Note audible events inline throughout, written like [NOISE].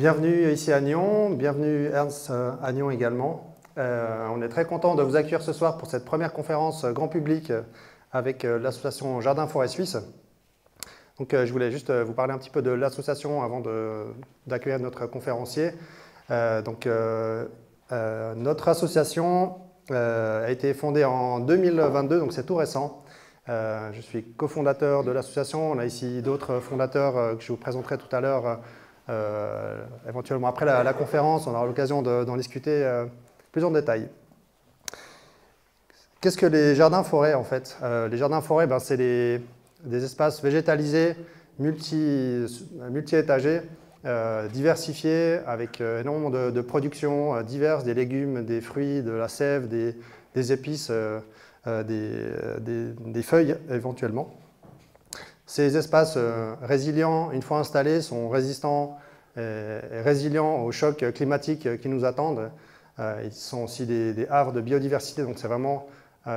Bienvenue ici à Nyon, bienvenue Ernst à Nyon également. on est très content de vous accueillir ce soir pour cette première conférence grand public avec l'association Jardin Forêt Suisse. Donc, je voulais juste vous parler un petit peu de l'association avant d'accueillir notre conférencier. donc, notre association a été fondée en 2022, donc c'est tout récent. Euh, je suis cofondateur de l'association. On a ici d'autres fondateurs euh, que je vous présenterai tout à l'heure. Euh, éventuellement après la, conférence, on aura l'occasion d'en discuter plus en détail. Qu'est-ce que les jardins-forêts en fait? Les jardins-forêts, ben, c'est des, espaces végétalisés, multi-étagés, diversifiés, avec énormément de, productions diverses, des légumes, des fruits, de la sève, des, des épices. Euh, euh, des, feuilles éventuellement. Ces espaces euh, résilients, une fois installés, sont résistants et résilients aux chocs climatiques qui nous attendent. Ils sont aussi des, havres de biodiversité, donc c'est vraiment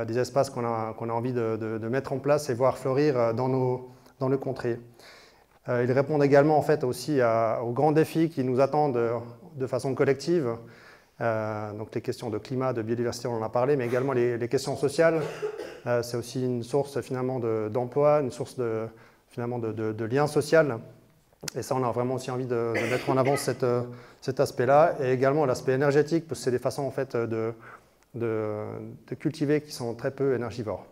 des espaces qu'on a, envie de, mettre en place et voir fleurir dans nos, dans contrées. Ils répondent également en fait aussi aux grands défis qui nous attendent de façon collective, euh, donc les questions de climat, de biodiversité, on en a parlé, mais également les, questions sociales. Euh, c'est aussi une source finalement d'emploi, une source de, finalement de, lien social. Et ça, on a vraiment aussi envie de, mettre en avant cette, cet aspect-là. Et également l'aspect énergétique, parce que c'est des façons en fait de, cultiver qui sont très peu énergivores.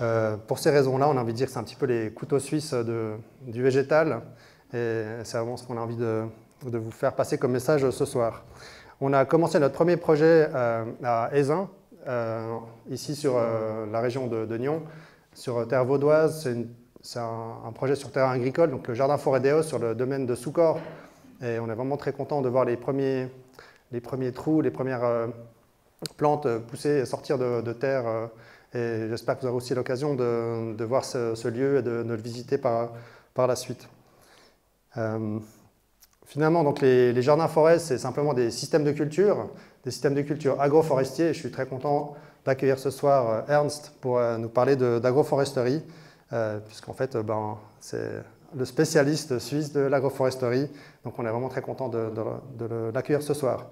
Euh, pour ces raisons-là, on a envie de dire que c'est un petit peu les couteaux suisses du végétal. Et c'est vraiment ce qu'on a envie de, de vous faire passer comme message ce soir. On a commencé notre premier projet euh, à Aisin, euh, ici sur euh, la région de, Nyon, sur terre vaudoise. C'est un, projet sur terre agricole, donc le jardin forêt d'Eos sur le domaine de Soucor. Et on est vraiment très content de voir les premiers, les premiers trous, les premières plantes pousser et sortir de, terre. et j'espère que vous aurez aussi l'occasion de, voir ce, lieu et de, le visiter par, par la suite. Finalement, donc les, jardins forêts, c'est simplement des systèmes de culture, des systèmes de culture agroforestiers. Je suis très content d'accueillir ce soir euh, Ernst pour euh, nous parler d'agroforesterie, euh, puisqu'en fait, ben, c'est le spécialiste suisse de l'agroforesterie. Donc on est vraiment très content de, l'accueillir ce soir.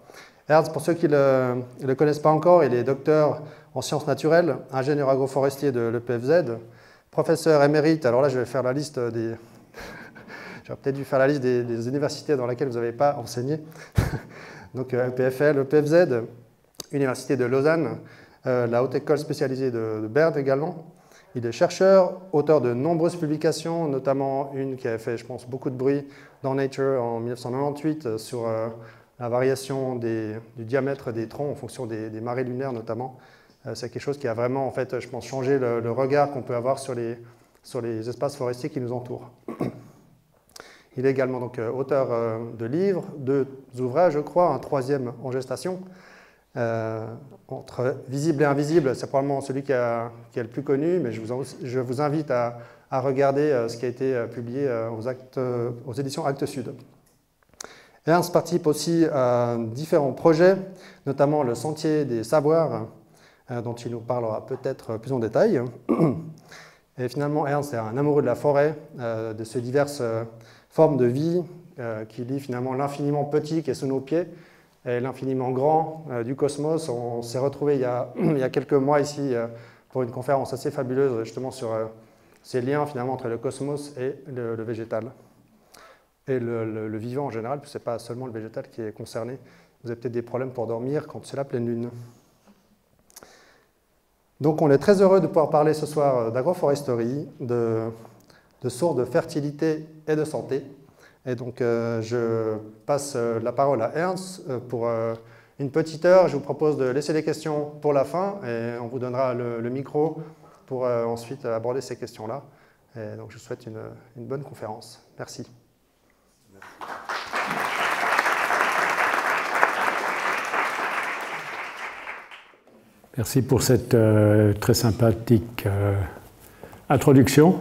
Ernst, pour ceux qui ne le, connaissent pas encore, il est docteur en sciences naturelles, ingénieur agroforestier de l'EPFZ, professeur émérite. Alors là, je vais faire la liste des, J'aurais peut-être dû faire la liste des, universités dans lesquelles vous n'avez pas enseigné. [LAUGHS] Donc EPFL, euh, EPFZ, Université de Lausanne, euh, la Haute École spécialisée de, Berne également. Il est chercheur, auteur de nombreuses publications, notamment une qui avait fait, je pense, beaucoup de bruit dans Nature en 1998 euh, sur la variation du diamètre des troncs en fonction des, marées lunaires notamment. C'est quelque chose qui a vraiment, en fait, je pense, changé le, regard qu'on peut avoir sur les espaces forestiers qui nous entourent. Il est également donc, euh, auteur euh, de livres, deux ouvrages, je crois, un troisième en gestation. Euh, entre visible et invisible, c'est probablement celui qui, est le plus connu, mais je vous, invite à, regarder ce qui a été publié aux, éditions Actes Sud. Ernst participe aussi à différents projets, notamment le Sentier des Savoirs, dont il nous parlera peut-être plus en détail. Et finalement, Ernst est un amoureux de la forêt, de ses diverses forme de vie euh, qui lie finalement l'infiniment petit qui est sous nos pieds et l'infiniment grand euh, du cosmos. On s'est retrouvé [CLEARS THROAT] il y, a, quelques mois ici euh, pour une conférence assez fabuleuse justement sur ces liens finalement entre le cosmos et le, végétal et le, vivant en général, puisque ce n'est pas seulement le végétal qui est concerné. Vous avez peut-être des problèmes pour dormir quand c'est la pleine lune. Donc on est très heureux de pouvoir parler ce soir d'agroforesterie, de de sources de fertilité et de santé. Et donc, euh, je passe euh, la parole à Ernst euh, pour une petite heure. Je vous propose de laisser les questions pour la fin et on vous donnera le, micro pour ensuite aborder ces questions-là. Et donc, je vous souhaite une, une bonne conférence. Merci. Merci pour cette très sympathique introduction.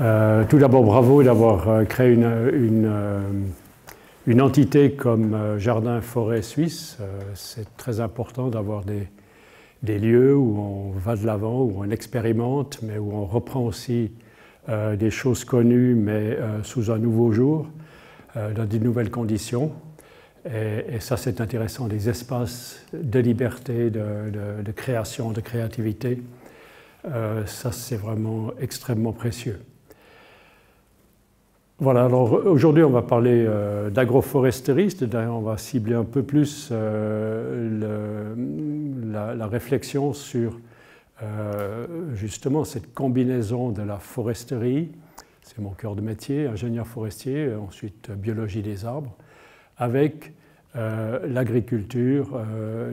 Euh, tout d'abord, bravo d'avoir euh, créé une, euh, une, entité comme Jardin Forêt Suisse. C'est très important d'avoir des, lieux où on va de l'avant, où on expérimente, mais où on reprend aussi des choses connues mais sous un nouveau jour, dans des nouvelles conditions. Et, ça, c'est intéressant, des espaces de liberté, de, création, de créativité. ça, c'est vraiment extrêmement précieux. Voilà, alors aujourd'hui on va parler euh, d'agroforesterie, on va cibler un peu plus euh, la, réflexion sur euh, justement cette combinaison de la foresterie, c'est mon cœur de métier, ingénieur forestier, ensuite biologie des arbres, avec l'agriculture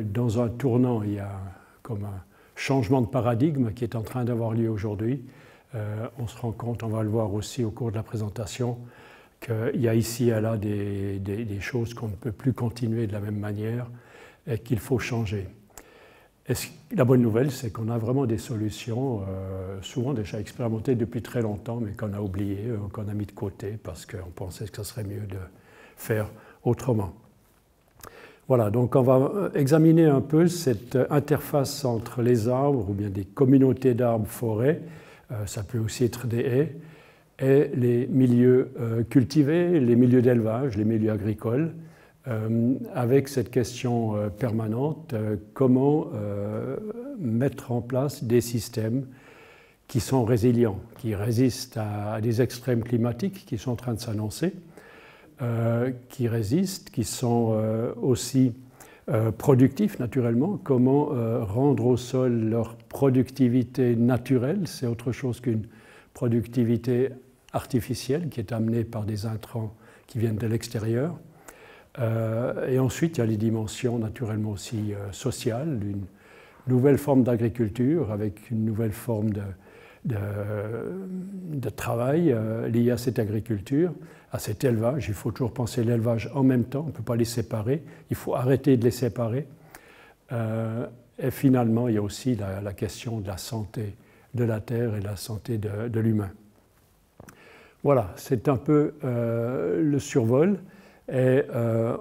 dans un tournant. Il y a comme un changement de paradigme qui est en train d'avoir lieu aujourd'hui euh, on se rend compte, on va le voir aussi au cours de la présentation, qu'il y a ici et là des, choses qu'on ne peut plus continuer de la même manière et qu'il faut changer. la bonne nouvelle, c'est qu'on a vraiment des solutions, euh, souvent déjà expérimentées depuis très longtemps, mais qu'on a oubliées, euh, qu'on a mis de côté parce qu'on pensait que ce serait mieux de faire autrement. Voilà, donc on va examiner un peu cette interface entre les arbres ou bien des communautés d'arbres forêts euh, ça peut aussi être des haies, et les milieux euh, cultivés, les milieux d'élevage, les milieux agricoles, euh, avec cette question permanente, comment mettre en place des systèmes qui sont résilients, qui résistent à, des extrêmes climatiques qui sont en train de s'annoncer, qui résistent, qui sont aussi euh, productifs naturellement, comment euh, rendre au sol leur productivité naturelle, c'est autre chose qu'une productivité artificielle qui est amenée par des intrants qui viennent de l'extérieur. Euh, et ensuite, il y a les dimensions naturellement aussi sociales, une nouvelle forme d'agriculture avec une nouvelle forme de, travail euh, lié à cette agriculture, à cet élevage. Il faut toujours penser l'élevage en même temps, on ne peut pas les séparer, il faut arrêter de les séparer. Euh, et finalement, il y a aussi la, question de la santé de la terre et la santé de, l'humain. Voilà, c'est un peu euh, le survol. Et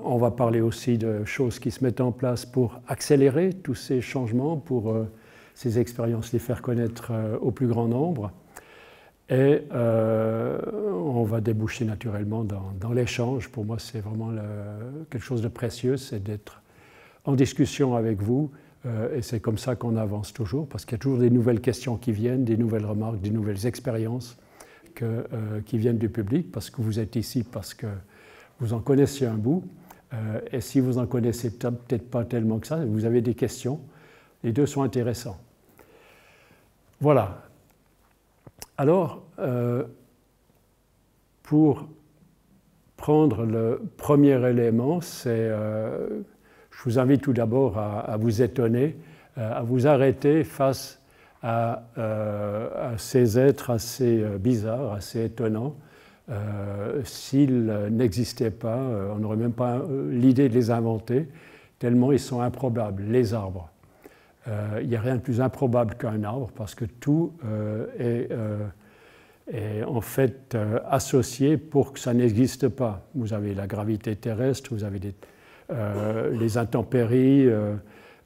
on va parler aussi de choses qui se mettent en place pour accélérer tous ces changements, pour ces expériences, les faire connaître euh, au plus grand nombre. Et euh, on va déboucher naturellement dans, l'échange. Pour moi, c'est vraiment quelque chose de précieux, c'est d'être en discussion avec vous. Euh, et c'est comme ça qu'on avance toujours, parce qu'il y a toujours des nouvelles questions qui viennent, des nouvelles remarques, des nouvelles expériences que, qui viennent du public, parce que vous êtes ici, parce que vous en connaissez un bout. et si vous en connaissez peut-être pas tellement que ça, vous avez des questions, les deux sont intéressants. Voilà. Alors, euh, pour prendre le premier élément, c'est, euh, je vous invite tout d'abord à, vous étonner, euh, à vous arrêter face à, ces êtres assez bizarres, assez étonnants. S'ils n'existaient pas, on n'aurait même pas l'idée de les inventer, tellement ils sont improbables, les arbres. Euh, il n'y a rien de plus improbable qu'un arbre parce que tout euh, euh, est, en fait associé pour que ça n'existe pas. Vous avez la gravité terrestre, vous avez les intempéries,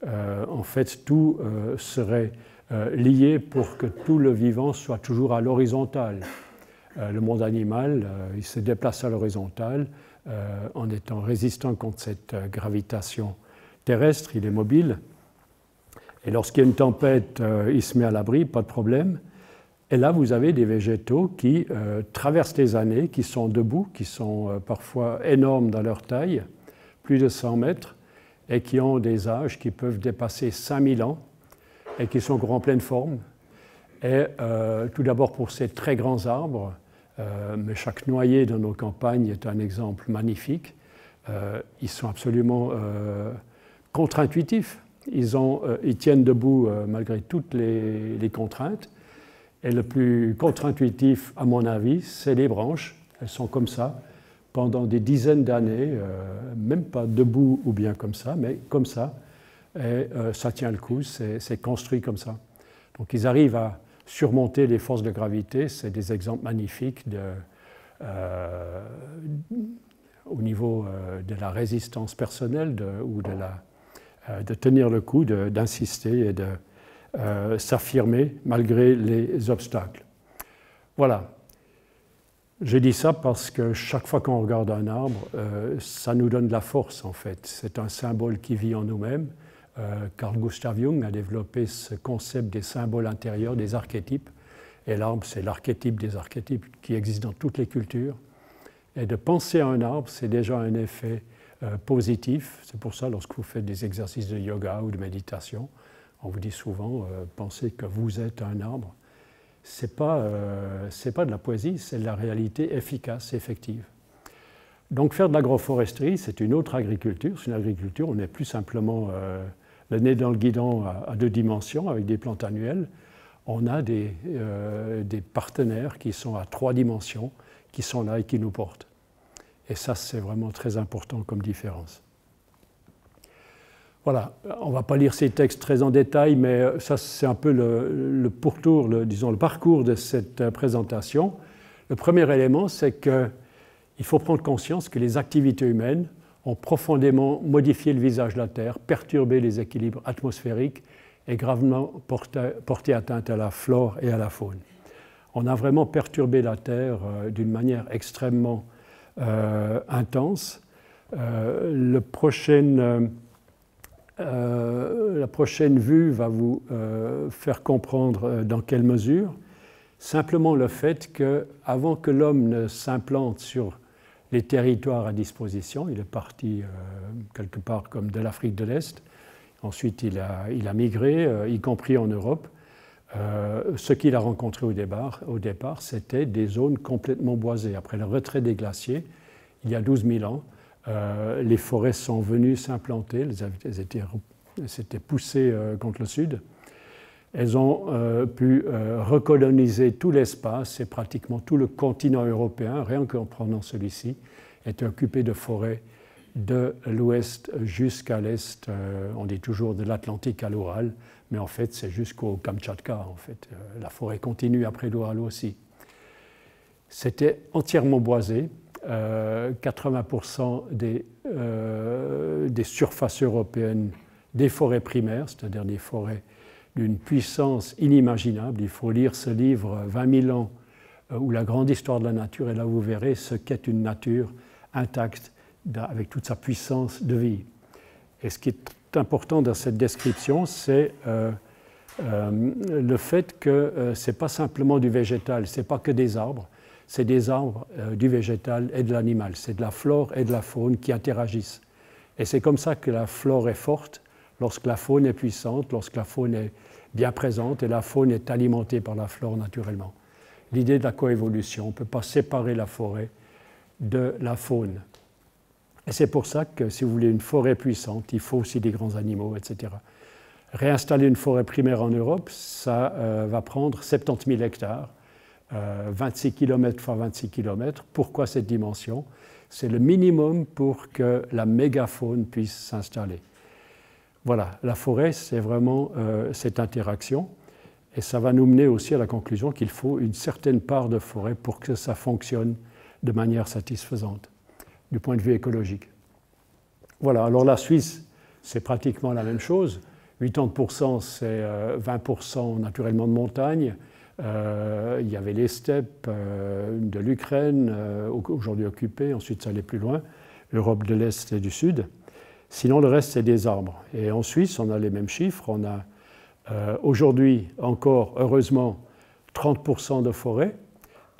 en fait tout serait lié pour que tout le vivant soit toujours à l'horizontale. le monde animal, il se déplace à l'horizontale en étant résistant contre cette gravitation terrestre, il est mobile. Et lorsqu'il y a une tempête, euh, il se met à l'abri, pas de problème. Et là, vous avez des végétaux qui euh, traversent les années, qui sont debout, qui sont euh, parfois énormes dans leur taille, plus de 100 mètres, et qui ont des âges qui peuvent dépasser 5000 ans, et qui sont en pleine forme. Et tout d'abord pour ces très grands arbres, mais chaque noyer dans nos campagnes est un exemple magnifique. ils sont absolument contre-intuitifs euh, ils tiennent debout euh, malgré toutes les, contraintes. Et le plus contre-intuitif, à mon avis, c'est les branches. Elles sont comme ça pendant des dizaines d'années, euh, même pas debout ou bien comme ça, mais comme ça. Et ça tient le coup, c'est construit comme ça. Donc ils arrivent à surmonter les forces de gravité. C'est des exemples magnifiques au niveau de la résistance personnelle ou de la de tenir le coup, d'insister et de euh, s'affirmer malgré les obstacles. Voilà. Je dis ça parce que chaque fois qu'on regarde un arbre, ça nous donne de la force en fait. C'est un symbole qui vit en nous-mêmes. Carl Gustav Jung a développé ce concept des symboles intérieurs, des archétypes. Et l'arbre, c'est l'archétype des archétypes qui existe dans toutes les cultures. Et de penser à un arbre, c'est déjà un effet euh, positif. C'est pour ça, lorsque vous faites des exercices de yoga ou de méditation, on vous dit souvent, euh, pensez que vous êtes un arbre. Ce n'est pas, euh, pas de la poésie, c'est de la réalité efficace, effective. Donc faire de l'agroforesterie, c'est une autre agriculture. C'est une agriculture, on n'est plus simplement le nez dans le guidon à, deux dimensions avec des plantes annuelles on a euh, des, partenaires qui sont à trois dimensions, qui sont là et qui nous portent. Et ça, c'est vraiment très important comme différence. Voilà, on ne va pas lire ces textes très en détail, mais euh, ça, c'est un peu le, pourtour, disons, le parcours de cette euh, présentation. Le premier élément, c'est qu'il faut prendre conscience que les activités humaines ont profondément modifié le visage de la Terre, perturbé les équilibres atmosphériques et gravement porté, atteinte à la flore et à la faune. On a vraiment perturbé la Terre euh, d'une manière extrêmement intense. Euh, le la prochaine vue va vous faire comprendre dans quelle mesure. Simplement le fait qu'avant que l'homme ne s'implante sur les territoires à disposition, il est parti quelque part comme de l'Afrique de l'Est, Ensuite, il a, il a migré, euh, y compris en Europe. Euh, ce qu'il a rencontré au départ, c'était des zones complètement boisées. Après le retrait des glaciers, il y a 12 000 ans, euh, les forêts sont venues s'implanter, elles, étaient, s'étaient poussées contre le sud. Elles ont pu recoloniser tout l'espace et pratiquement tout le continent européen, rien qu'en prenant celui-ci, était occupé de forêts de l'ouest jusqu'à l'est, euh, on dit toujours de l'Atlantique à l'Oural, mais en fait c'est jusqu'au Kamtchatka. En fait. Euh, la forêt continue après l'Oural aussi. C'était entièrement boisé. 80% euh, des, des, surfaces européennes des forêts primaires, c'est-à-dire des forêts d'une puissance inimaginable. Il faut lire ce livre 20 000 ans ou la grande histoire de la nature, et là vous verrez ce qu'est une nature intacte avec toute sa puissance de vie. Et ce qui est important dans cette description, c'est euh, euh, le fait que euh, ce n'est pas simplement du végétal, ce n'est pas que des arbres, c'est des arbres, du végétal et de l'animal, c'est de la flore et de la faune qui interagissent. Et c'est comme ça que la flore est forte, lorsque la faune est puissante, lorsque la faune est bien présente et la faune est alimentée par la flore naturellement. L'idée de la coévolution, on ne peut pas séparer la forêt de la faune. Et c'est pour ça que si vous voulez une forêt puissante, il faut aussi des grands animaux, etc. Réinstaller une forêt primaire en Europe, ça euh, va prendre 70 000 hectares, 26 km x 26 km. Pourquoi cette dimension? C'est le minimum pour que la mégafaune puisse s'installer. Voilà, la forêt, c'est vraiment euh, cette interaction. Et ça va nous mener aussi à la conclusion qu'il faut une certaine part de forêt pour que ça fonctionne de manière satisfaisante du point de vue écologique. Voilà, alors la Suisse, c'est pratiquement la même chose. 80% c'est 20% euh, naturellement de montagne. Euh, il y avait les steppes euh, de l'Ukraine, aujourd'hui occupées, ensuite ça allait plus loin, l'Europe de l'Est et du Sud. Sinon, le reste, c'est des arbres. Et en Suisse, on a les mêmes chiffres. On a aujourd'hui encore, heureusement, 30% de forêt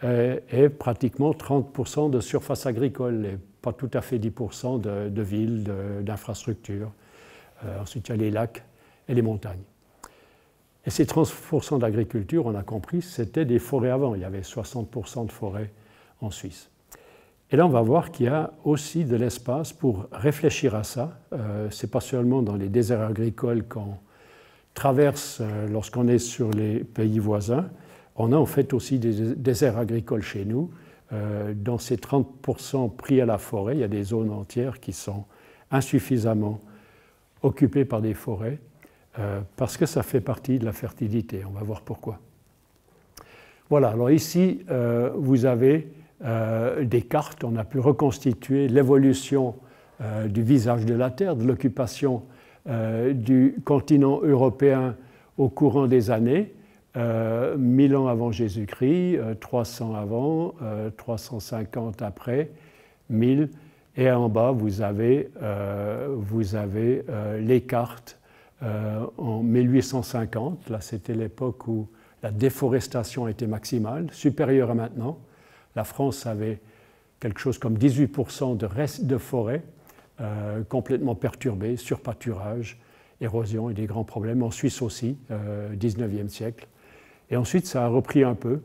et, pratiquement 30% de surface agricole pas tout à fait 10% de, villes, d'infrastructures. Euh, ensuite, il y a les lacs et les montagnes. Et ces 30% d'agriculture, on a compris, c'était des forêts avant. Il y avait 60% de forêts en Suisse. Et là, on va voir qu'il y a aussi de l'espace pour réfléchir à ça. Euh, Ce n'est pas seulement dans les déserts agricoles qu'on traverse euh, lorsqu'on est sur les pays voisins. On a en fait aussi des déserts agricoles chez nous dans ces 30% pris à la forêt, il y a des zones entières qui sont insuffisamment occupées par des forêts, euh, parce que ça fait partie de la fertilité. On va voir pourquoi. Voilà, alors ici, euh, vous avez des cartes, on a pu reconstituer l'évolution du visage de la Terre, de l'occupation du continent européen au courant des années. 1000 ans avant Jésus-Christ, 300 avant, 350 après, 1000. Et en bas, vous avez, vous avez les cartes en 1850. Là, c'était l'époque où la déforestation était maximale, supérieure à maintenant. La France avait quelque chose comme 18% de reste de forêt euh, complètement perturbée, surpâturage, érosion et des grands problèmes. En Suisse aussi, euh, 19e siècle. Et ensuite, ça a repris un peu,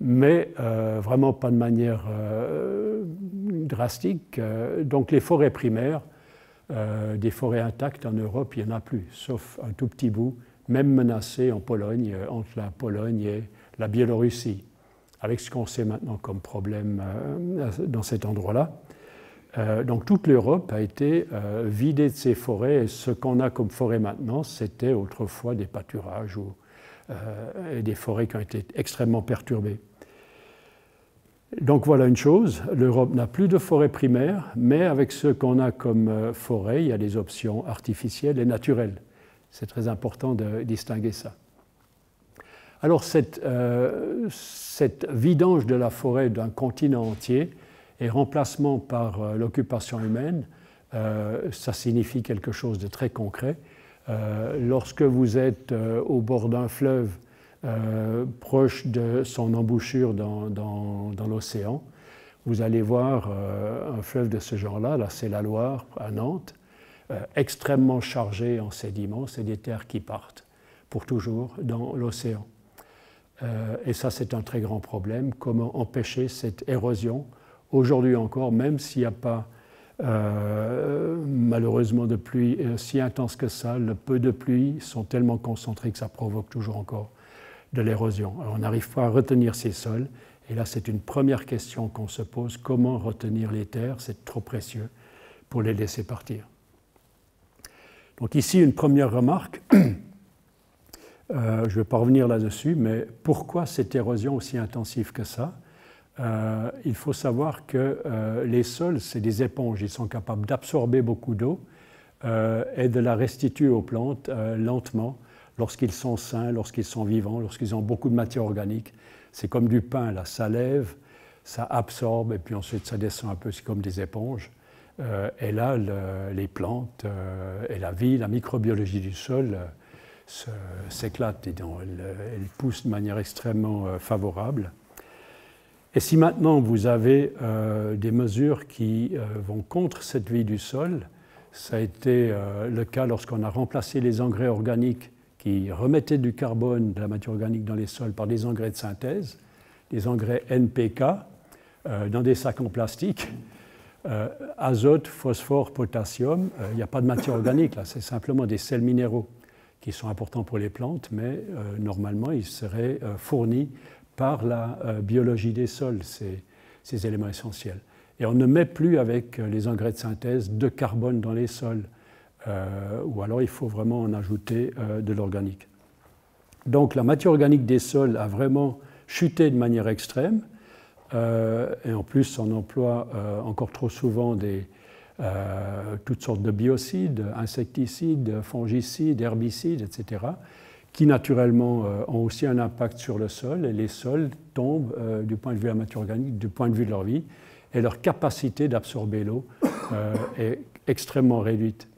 mais euh, vraiment pas de manière euh, drastique. donc les forêts primaires, des forêts intactes en Europe, il n'y en a plus, sauf un tout petit bout, même menacé en Pologne, entre la Pologne et la Biélorussie avec ce qu'on sait maintenant comme problème euh, dans cet endroit-là. Euh, donc toute l'Europe a été euh, vidée de ses forêts et ce qu'on a comme forêt maintenant, c'était autrefois des pâturages ou et des forêts qui ont été extrêmement perturbées. Donc voilà une chose, l'Europe n'a plus de forêt primaire, mais avec ce qu'on a comme forêt, il y a des options artificielles et naturelles. C'est très important de distinguer ça. Alors cette, euh, vidange de la forêt d'un continent entier et remplacement par euh, l'occupation humaine, euh, ça signifie quelque chose de très concret. Lorsque vous êtes au bord d'un fleuve proche de son embouchure dans, l'océan, vous allez voir un fleuve de ce genre-là, là, c'est la Loire à Nantes, extrêmement chargé en sédiments, c'est des terres qui partent pour toujours dans l'océan. Euh, et ça, c'est un très grand problème. Comment empêcher cette érosion Aujourd'hui encore, même s'il n'y a pas euh, malheureusement de pluie euh, si intense que ça, le peu de pluie sont tellement concentrés que ça provoque toujours encore de l'érosion. On n'arrive pas à retenir ces sols. Et là, c'est une première question qu'on se pose. Comment retenir les terres? C'est trop précieux pour les laisser partir. Donc ici, une première remarque. [CLEARS THROAT] Euh, je ne vais pas revenir là-dessus, mais pourquoi cette érosion aussi intensive que ça? Euh, Il faut savoir que euh, les sols, c'est des éponges, ils sont capables d'absorber beaucoup d'eau et de la restituer aux plantes lentement lorsqu'ils sont sains, lorsqu'ils sont vivants, lorsqu'ils ont beaucoup de matière organique. C'est comme du pain, là, ça lève, ça absorbe et puis ensuite ça descend un peu, c'est comme des éponges. et là, les plantes et la vie, la microbiologie du sol s'éclate et elle, pousse de manière extrêmement euh, favorable. Et si maintenant vous avez euh, des mesures qui euh, vont contre cette vie du sol, ça a été le cas lorsqu'on a remplacé les engrais organiques qui remettaient du carbone, de la matière organique dans les sols par des engrais de synthèse, des engrais NPK, dans des sacs en plastique. azote, phosphore, potassium, il n'y a pas de matière organique là, c'est simplement des sels minéraux qui sont importants pour les plantes, mais euh, normalement, ils seraient euh, fournis par la euh, biologie des sols, ces, ces, éléments essentiels. Et on ne met plus avec les engrais de synthèse de carbone dans les sols, ou alors il faut vraiment en ajouter de l'organique. Donc la matière organique des sols a vraiment chuté de manière extrême, et en plus on emploie encore trop souvent euh, toutes sortes de biocides, insecticides, fongicides, herbicides, etc., qui naturellement euh, ont aussi un impact sur le sol, les sols tombent euh, du point de vue de la matière organique, du point de vue de leur vie, et leur capacité d'absorber l'eau est extrêmement réduite.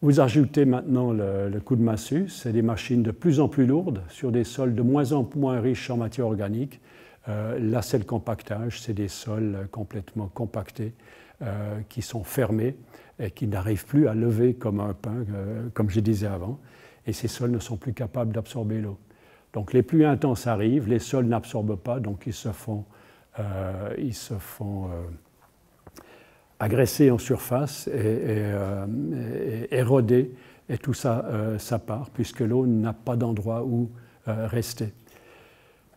Vous ajoutez maintenant le, coup de massue, c'est des machines de plus en plus lourdes sur des sols de moins en moins riches en matière organique. là, c'est le compactage, c'est des sols complètement compactés euh, qui sont fermés et qui n'arrivent plus à lever comme un pain, euh, comme je disais avant, et ces sols ne sont plus capables d'absorber l'eau. Donc les pluies intenses arrivent, les sols n'absorbent pas, donc ils se font, euh, ils se font agresser en surface et, et, éroder, et tout ça, ça part, puisque l'eau n'a pas d'endroit où rester.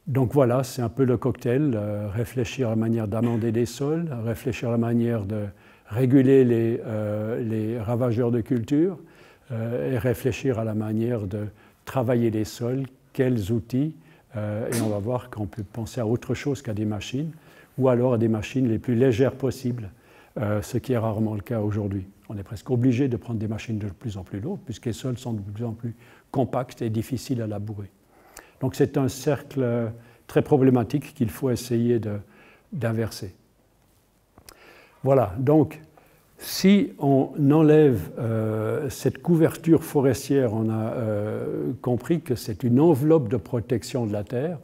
Donc voilà, c'est un peu le cocktail, euh, réfléchir à la manière d'amender des sols, réfléchir à la manière de réguler les, euh, ravageurs de culture euh, et réfléchir à la manière de travailler les sols, quels outils, et on va voir qu'on peut penser à autre chose qu'à des machines, ou alors à des machines les plus légères possibles, ce qui est rarement le cas aujourd'hui. On est presque obligé de prendre des machines de plus en plus lourdes, puisque les sols sont de plus en plus compacts et difficiles à labourer. Donc c'est un cercle très problématique qu'il faut essayer d'inverser. Voilà, donc si on enlève euh, cette couverture forestière, on a euh, compris que c'est une enveloppe de protection de la Terre.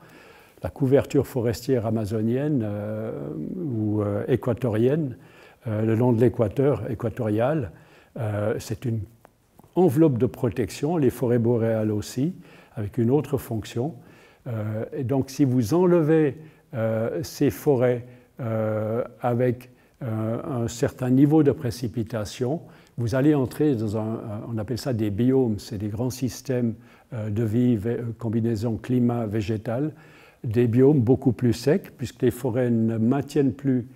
La couverture forestière amazonienne euh, ou équatorienne, le long de l'équateur équatorial, c'est une enveloppe de protection, les forêts boréales aussi, avec une autre fonction. et donc si vous enlevez ces forêts avec un certain niveau de précipitation, vous allez entrer dans un, on appelle ça des biomes, c'est des grands systèmes euh, de vie, combinaison climat-végétal, des biomes beaucoup plus secs, puisque les forêts ne maintiennent plus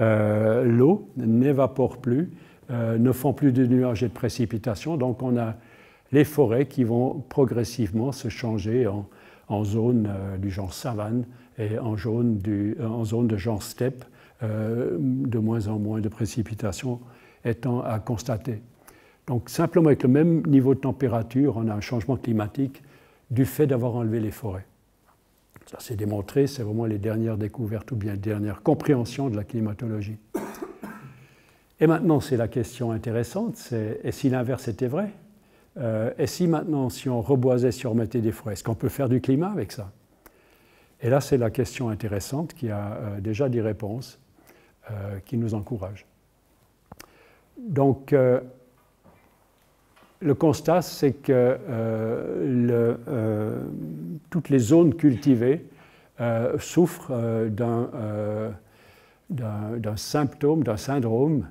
euh, l'eau, n'évaporent plus, ne font plus de nuages et de précipitations. Donc on a les forêts qui vont progressivement se changer en, en zone du genre savane et en, zone, du, en zone de genre steppe. euh, de moins en moins de précipitations étant à constater. Donc simplement avec le même niveau de température, on a un changement climatique du fait d'avoir enlevé les forêts. Ça s'est démontré, c'est vraiment les dernières découvertes ou bien les dernières compréhensions de la climatologie. Et maintenant, c'est la question intéressante, c'est et si l'inverse était vrai euh, Et si maintenant, si on reboisait, si on remettait des forêts, est-ce qu'on peut faire du climat avec ça? Et là, c'est la question intéressante qui a euh, déjà des réponses. Euh, qui nous encourage. Donc, euh, le constat, c'est que euh, toutes les zones cultivées souffrent d'un symptôme, d'un syndrome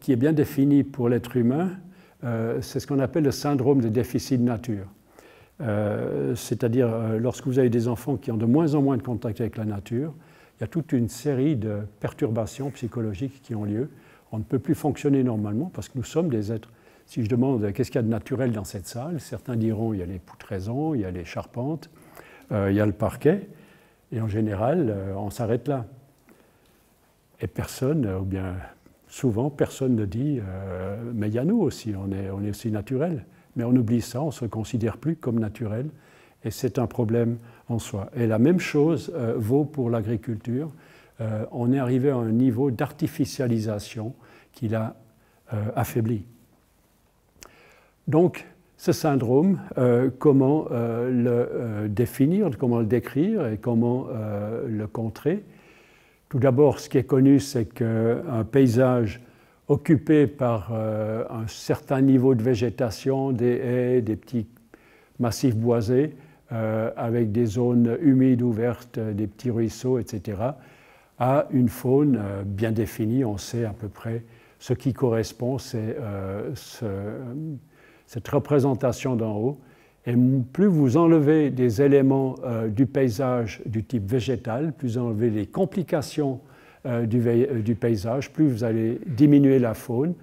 qui est bien défini pour l'être humain. c'est ce qu'on appelle le syndrome de déficit de nature. C'est-à-dire, lorsque vous avez des enfants qui ont de moins en moins de contact avec la nature, il y a toute une série de perturbations psychologiques qui ont lieu. On ne peut plus fonctionner normalement parce que nous sommes des êtres. Si je demande qu'est-ce qu'il y a de naturel dans cette salle, certains diront il y a les poutraisons, il y a les charpentes, euh, il y a le parquet, et en général, euh, on s'arrête là. Et personne, ou bien souvent, personne ne dit euh, mais il y a nous aussi, on est, on est aussi naturel. Mais on oublie ça, on ne se considère plus comme naturel, et c'est un problème en soi. Et la même chose euh, vaut pour l'agriculture. Euh, on est arrivé à un niveau d'artificialisation qui l'a euh, affaibli. Donc, ce syndrome, comment le définir, comment le décrire et comment le contrer? Tout d'abord, ce qui est connu, c'est qu'un paysage occupé par un certain niveau de végétation, des haies, des petits massifs boisés, euh, avec des zones humides ouvertes, des petits ruisseaux, etc., à une faune euh, bien définie. On sait à peu près ce qui correspond, c'est euh, cette représentation d'en haut. Et plus vous enlevez des éléments du paysage du type végétal, plus vous enlevez les complications du, du, paysage, plus vous allez diminuer la faune.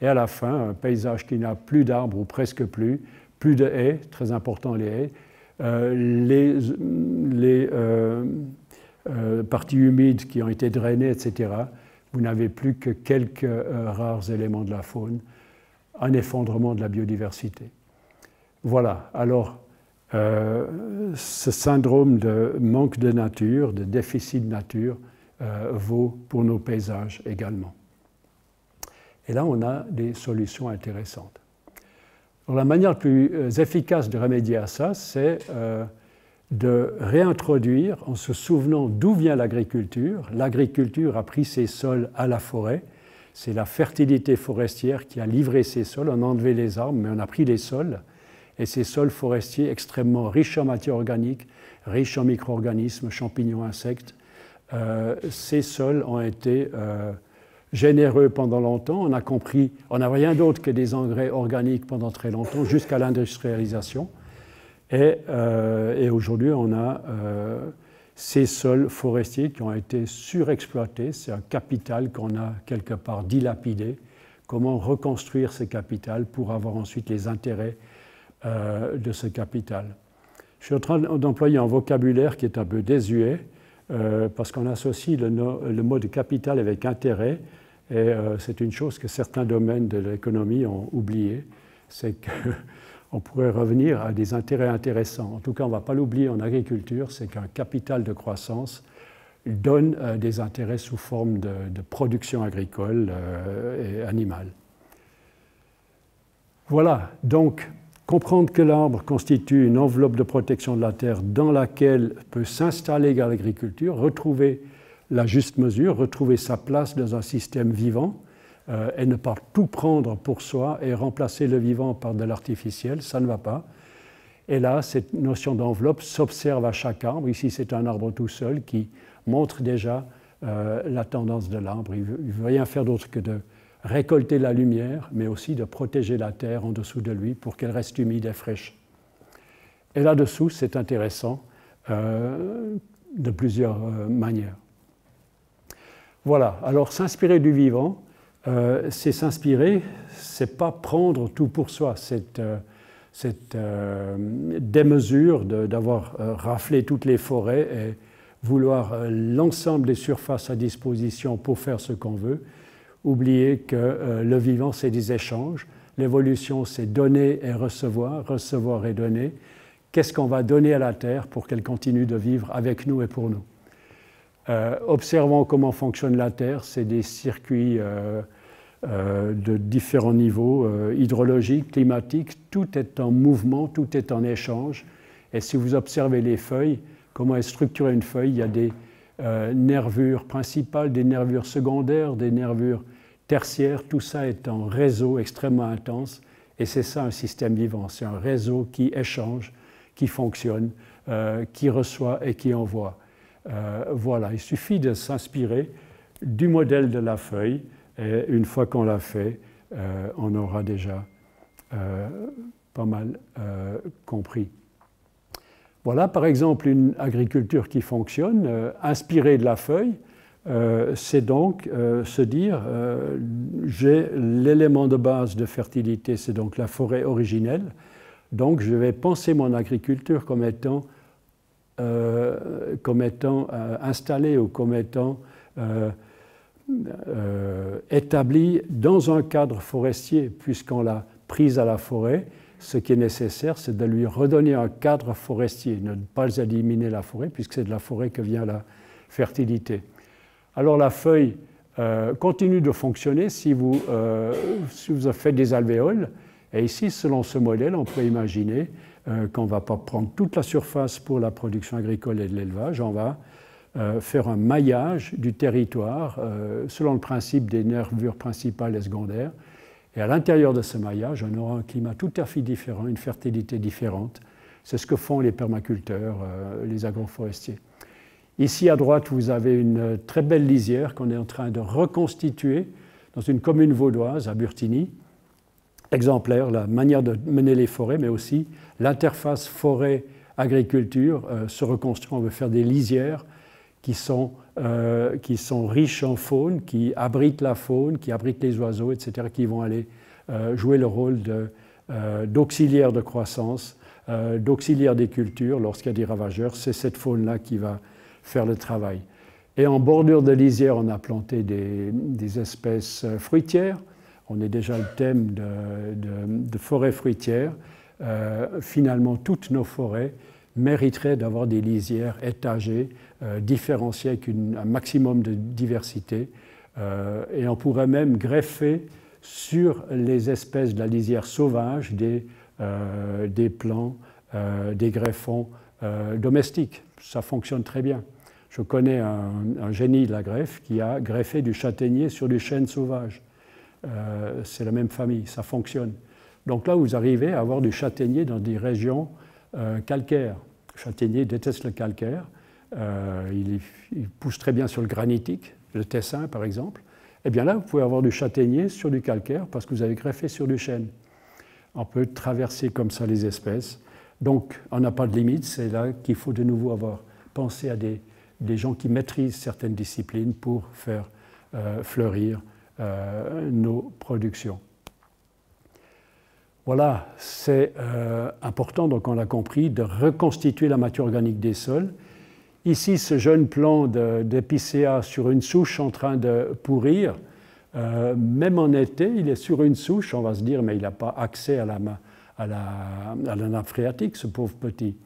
Et à la fin, un paysage qui n'a plus d'arbres ou presque plus, plus de haies, très important les haies, euh, les, euh, euh, parties humides qui ont été drainées, etc., vous n'avez plus que quelques rares éléments de la faune, un effondrement de la biodiversité. Voilà, alors ce syndrome de manque de nature, de déficit de nature, vaut pour nos paysages également. Et là, on a des solutions intéressantes la manière la plus euh, efficace de remédier à ça, c'est euh, de réintroduire, en se souvenant d'où vient l'agriculture. L'agriculture a pris ses sols à la forêt. C'est la fertilité forestière qui a livré ces sols. On a enlevé les arbres, mais on a pris les sols. Et ces sols forestiers extrêmement riches en matière organique, riches en micro-organismes, champignons, insectes, euh, ces sols ont été généreux pendant longtemps. On a compris, on n'a rien d'autre que des engrais organiques pendant très longtemps, jusqu'à l'industrialisation. Et, euh, aujourd'hui, on a euh, ces sols forestiers qui ont été surexploités. C'est un capital qu'on a quelque part dilapidé. Comment reconstruire ce capital pour avoir ensuite les intérêts euh, de ce capital? Je suis en train d'employer un vocabulaire qui est un peu désuet. Parce qu'on associe le, mot de capital avec intérêt, et euh, c'est une chose que certains domaines de l'économie ont oublié, c'est [LAUGHS] on pourrait revenir à des intérêts intéressants. En tout cas, on ne va pas l'oublier en agriculture, c'est qu'un capital de croissance donne des intérêts sous forme de, production agricole et animale. Voilà, donc comprendre que l'arbre constitue une enveloppe de protection de la terre dans laquelle peut s'installer l'agriculture, retrouver la juste mesure, retrouver sa place dans un système vivant euh, et ne pas tout prendre pour soi et remplacer le vivant par de l'artificiel, ça ne va pas. Et là, cette notion d'enveloppe s'observe à chaque arbre. Ici, c'est un arbre tout seul qui montre déjà euh, la tendance de l'arbre. Il ne veut rien faire d'autre que de récolter la lumière, mais aussi de protéger la terre en dessous de lui pour qu'elle reste humide et fraîche. Et là-dessous, c'est intéressant euh, de plusieurs euh, manières. Voilà, alors s'inspirer du vivant, euh, c'est s'inspirer, c'est pas prendre tout pour soi, cette, cette démesure d'avoir raflé toutes les forêts et vouloir l'ensemble des surfaces à disposition pour faire ce qu'on veut oublier que euh, le vivant, c'est des échanges. L'évolution, c'est donner et recevoir, recevoir et donner. Qu'est-ce qu'on va donner à la Terre pour qu'elle continue de vivre avec nous et pour nous? Euh, Observons comment fonctionne la Terre. C'est des circuits euh, de différents niveaux, hydrologiques, climatiques. Tout est en mouvement, tout est en échange. Et si vous observez les feuilles, comment est structurée une feuille, il y a des nervures principales, des nervures secondaires, des nervures tertiaire, tout ça est un réseau extrêmement intense et c'est ça un système vivant, c'est un réseau qui échange, qui fonctionne, euh, qui reçoit et qui envoie. Euh, voilà, il suffit de s'inspirer du modèle de la feuille et une fois qu'on l'a fait, euh, on aura déjà pas mal compris. Voilà par exemple une agriculture qui fonctionne, inspirée de la feuille, euh, c'est donc euh, se dire, euh, j'ai l'élément de base de fertilité, c'est donc la forêt originelle, donc je vais penser mon agriculture comme étant, comme étant installée ou comme étant établie dans un cadre forestier, puisqu'on l'a prise à la forêt. Ce qui est nécessaire, c'est de lui redonner un cadre forestier, ne pas éliminer la forêt, puisque c'est de la forêt que vient la fertilité alors la feuille euh, continue de fonctionner si vous, euh, si vous faites des alvéoles. Et ici, selon ce modèle, on peut imaginer euh, qu'on ne va pas prendre toute la surface pour la production agricole et de l'élevage, on va faire un maillage du territoire selon le principe des nervures principales et secondaires. Et à l'intérieur de ce maillage, on aura un climat tout à fait différent, une fertilité différente. C'est ce que font les permaculteurs, les agroforestiers. Ici à droite, vous avez une très belle lisière qu'on est en train de reconstituer dans une commune vaudoise à Burtigny. Exemplaire, la manière de mener les forêts, mais aussi l'interface forêt-agriculture euh, se reconstruit. On veut faire des lisières qui sont, euh, qui sont riches en faune, qui abritent la faune, qui abritent les oiseaux, etc., qui vont aller euh, jouer le rôle d'auxiliaire de, de, croissance, d'auxiliaire des cultures lorsqu'il y a des ravageurs. C'est cette faune-là qui va faire le travail. Et en bordure de lisière, on a planté des, espèces fruitières. On est déjà le thème de, forêts fruitières. Euh, finalement, toutes nos forêts mériteraient d'avoir des lisières étagées, euh, différenciées avec un maximum de diversité. Euh, et on pourrait même greffer sur les espèces de la lisière sauvage des, des plants, des greffons domestiques. Ça fonctionne très bien. Je connais un, génie de la greffe qui a greffé du châtaignier sur du chêne sauvage. Euh, c'est la même famille, ça fonctionne. Donc là, vous arrivez à avoir du châtaignier dans des régions euh, calcaires. Le châtaignier déteste le calcaire. Euh, il, pousse très bien sur le granitique, le tessin par exemple. Eh bien là, vous pouvez avoir du châtaignier sur du calcaire parce que vous avez greffé sur du chêne. On peut traverser comme ça les espèces. Donc, on n'a pas de limite. C'est là qu'il faut de nouveau avoir pensé à des des gens qui maîtrisent certaines disciplines pour faire euh, fleurir euh, nos productions. Voilà, c'est euh, important, donc on l'a compris, de reconstituer la matière organique des sols. Ici, ce jeune plant d'épicéa sur une souche en train de pourrir, même en été, il est sur une souche, on va se dire, mais il n'a pas accès à la, à la, à la nappe phréatique, ce pauvre petit.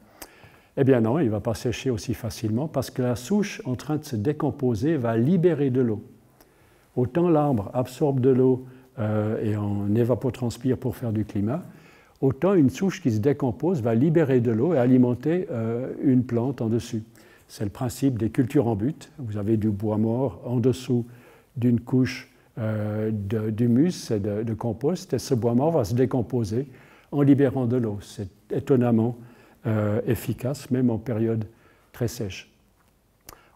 Eh bien non, il ne va pas sécher aussi facilement parce que la souche en train de se décomposer va libérer de l'eau. Autant l'arbre absorbe de l'eau euh, et en évapotranspire pour faire du climat, autant une souche qui se décompose va libérer de l'eau et alimenter euh, une plante en dessus. C'est le principe des cultures en but. Vous avez du bois mort en dessous d'une couche euh, d'humus et de, compost, et ce bois mort va se décomposer en libérant de l'eau. C'est étonnamment euh, efficace, même en période très sèche.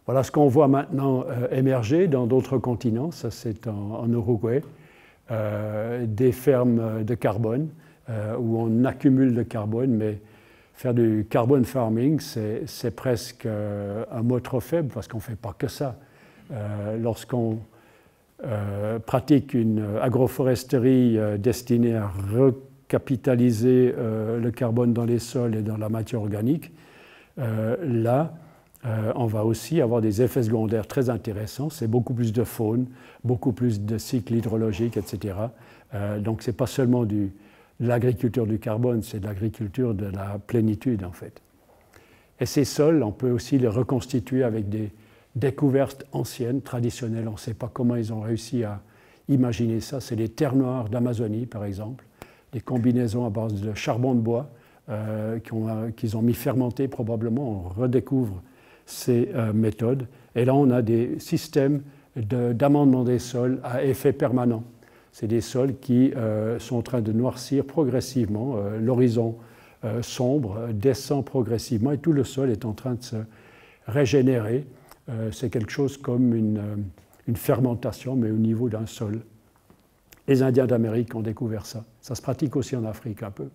Voilà ce qu'on voit maintenant euh, émerger dans d'autres continents, ça c'est en, Uruguay, des fermes de carbone où on accumule le carbone, mais faire du carbone farming, c'est presque un mot trop faible parce qu'on ne fait pas que ça. Lorsqu'on euh, pratique une agroforesterie euh, destinée à recapitaliser euh, le carbone dans les sols et dans la matière organique, là, on va aussi avoir des effets secondaires très intéressants. C'est beaucoup plus de faune, beaucoup plus de cycles hydrologiques, etc. donc ce n'est pas seulement de l'agriculture du carbone, c'est de l'agriculture de la plénitude en fait. Et ces sols, on peut aussi les reconstituer avec des, découvertes anciennes, traditionnelles. On ne sait pas comment ils ont réussi à imaginer ça. C'est les terres noires d'Amazonie, par exemple, des combinaisons à base de charbon de bois euh, euh, qu'ils ont, mis fermenter probablement. On redécouvre ces euh, méthodes. Et là, on a des systèmes d'amendement des sols à effet permanent. C'est des sols qui sont en train de noircir progressivement. L'horizon sombre descend progressivement et tout le sol est en train de se régénérer euh, c'est quelque chose comme euh, une, fermentation, mais au niveau d'un sol. Les Indiens d'Amérique ont découvert ça. Ça se pratique aussi en Afrique un peu.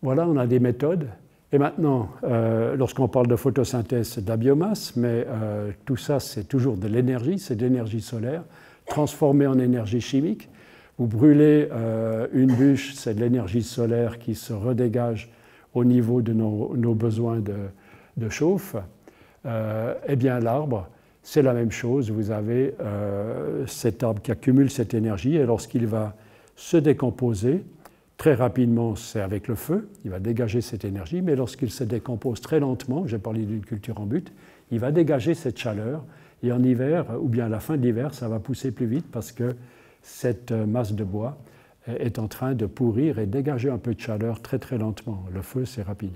Voilà, on a des méthodes. Et maintenant, euh, lorsqu'on parle de photosynthèse, c'est de la biomasse, mais tout ça, c'est toujours de l'énergie, c'est de l'énergie solaire, transformée en énergie chimique. Vous brûlez une bûche, c'est de l'énergie solaire qui se redégage au niveau de nos, besoins de, chauffe. Euh, eh bien l'arbre, c'est la même chose. Vous avez euh, cet arbre qui accumule cette énergie et lorsqu'il va se décomposer, très rapidement, c'est avec le feu, il va dégager cette énergie, mais lorsqu'il se décompose très lentement, j'ai parlé d'une culture en but, il va dégager cette chaleur et en hiver, ou bien à la fin de l'hiver, ça va pousser plus vite parce que cette masse de bois est en train de pourrir et dégager un peu de chaleur très très lentement. Le feu, c'est rapide.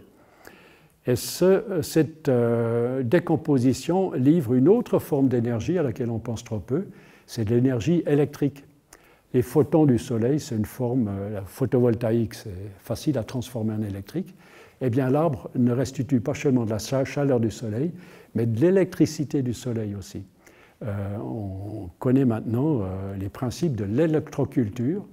Et cette euh, décomposition livre une autre forme d'énergie à laquelle on pense trop peu, c'est l'énergie électrique. Les photons du Soleil, c'est une forme euh, photovoltaïque, c'est facile à transformer en électrique. Eh bien, l'arbre ne restitue pas seulement de la chaleur du Soleil, mais de l'électricité du Soleil aussi. Euh, on connaît maintenant les principes de l'électroculture.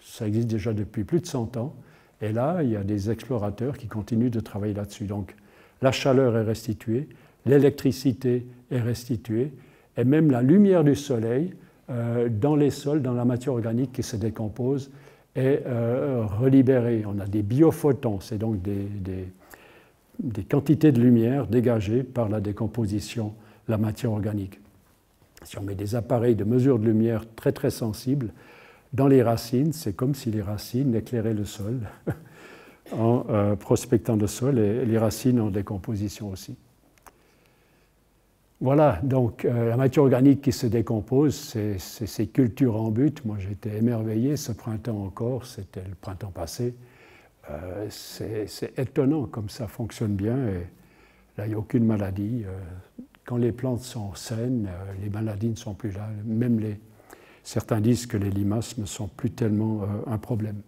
Ça existe déjà depuis plus de 100 ans. Et là, il y a des explorateurs qui continuent de travailler là-dessus. Donc, la chaleur est restituée, l'électricité est restituée, et même la lumière du soleil euh, dans les sols, dans la matière organique qui se décompose, est euh, relibérée. On a des biophotons, c'est donc des, des, quantités de lumière dégagées par la décomposition de la matière organique. Si on met des appareils de mesure de lumière très très sensibles, dans les racines, c'est comme si les racines éclairaient le sol [LAUGHS] en euh, prospectant le sol et les racines en décomposition aussi. Voilà, donc euh, la matière organique qui se décompose, c'est ces cultures en but. Moi j'étais émerveillé ce printemps encore, c'était le printemps passé. Euh, c'est étonnant comme ça fonctionne bien et là il n'y a aucune maladie. quand les plantes sont saines, les maladies ne sont plus là, même les, Certains disent que les limaces ne sont plus tellement euh, un problème.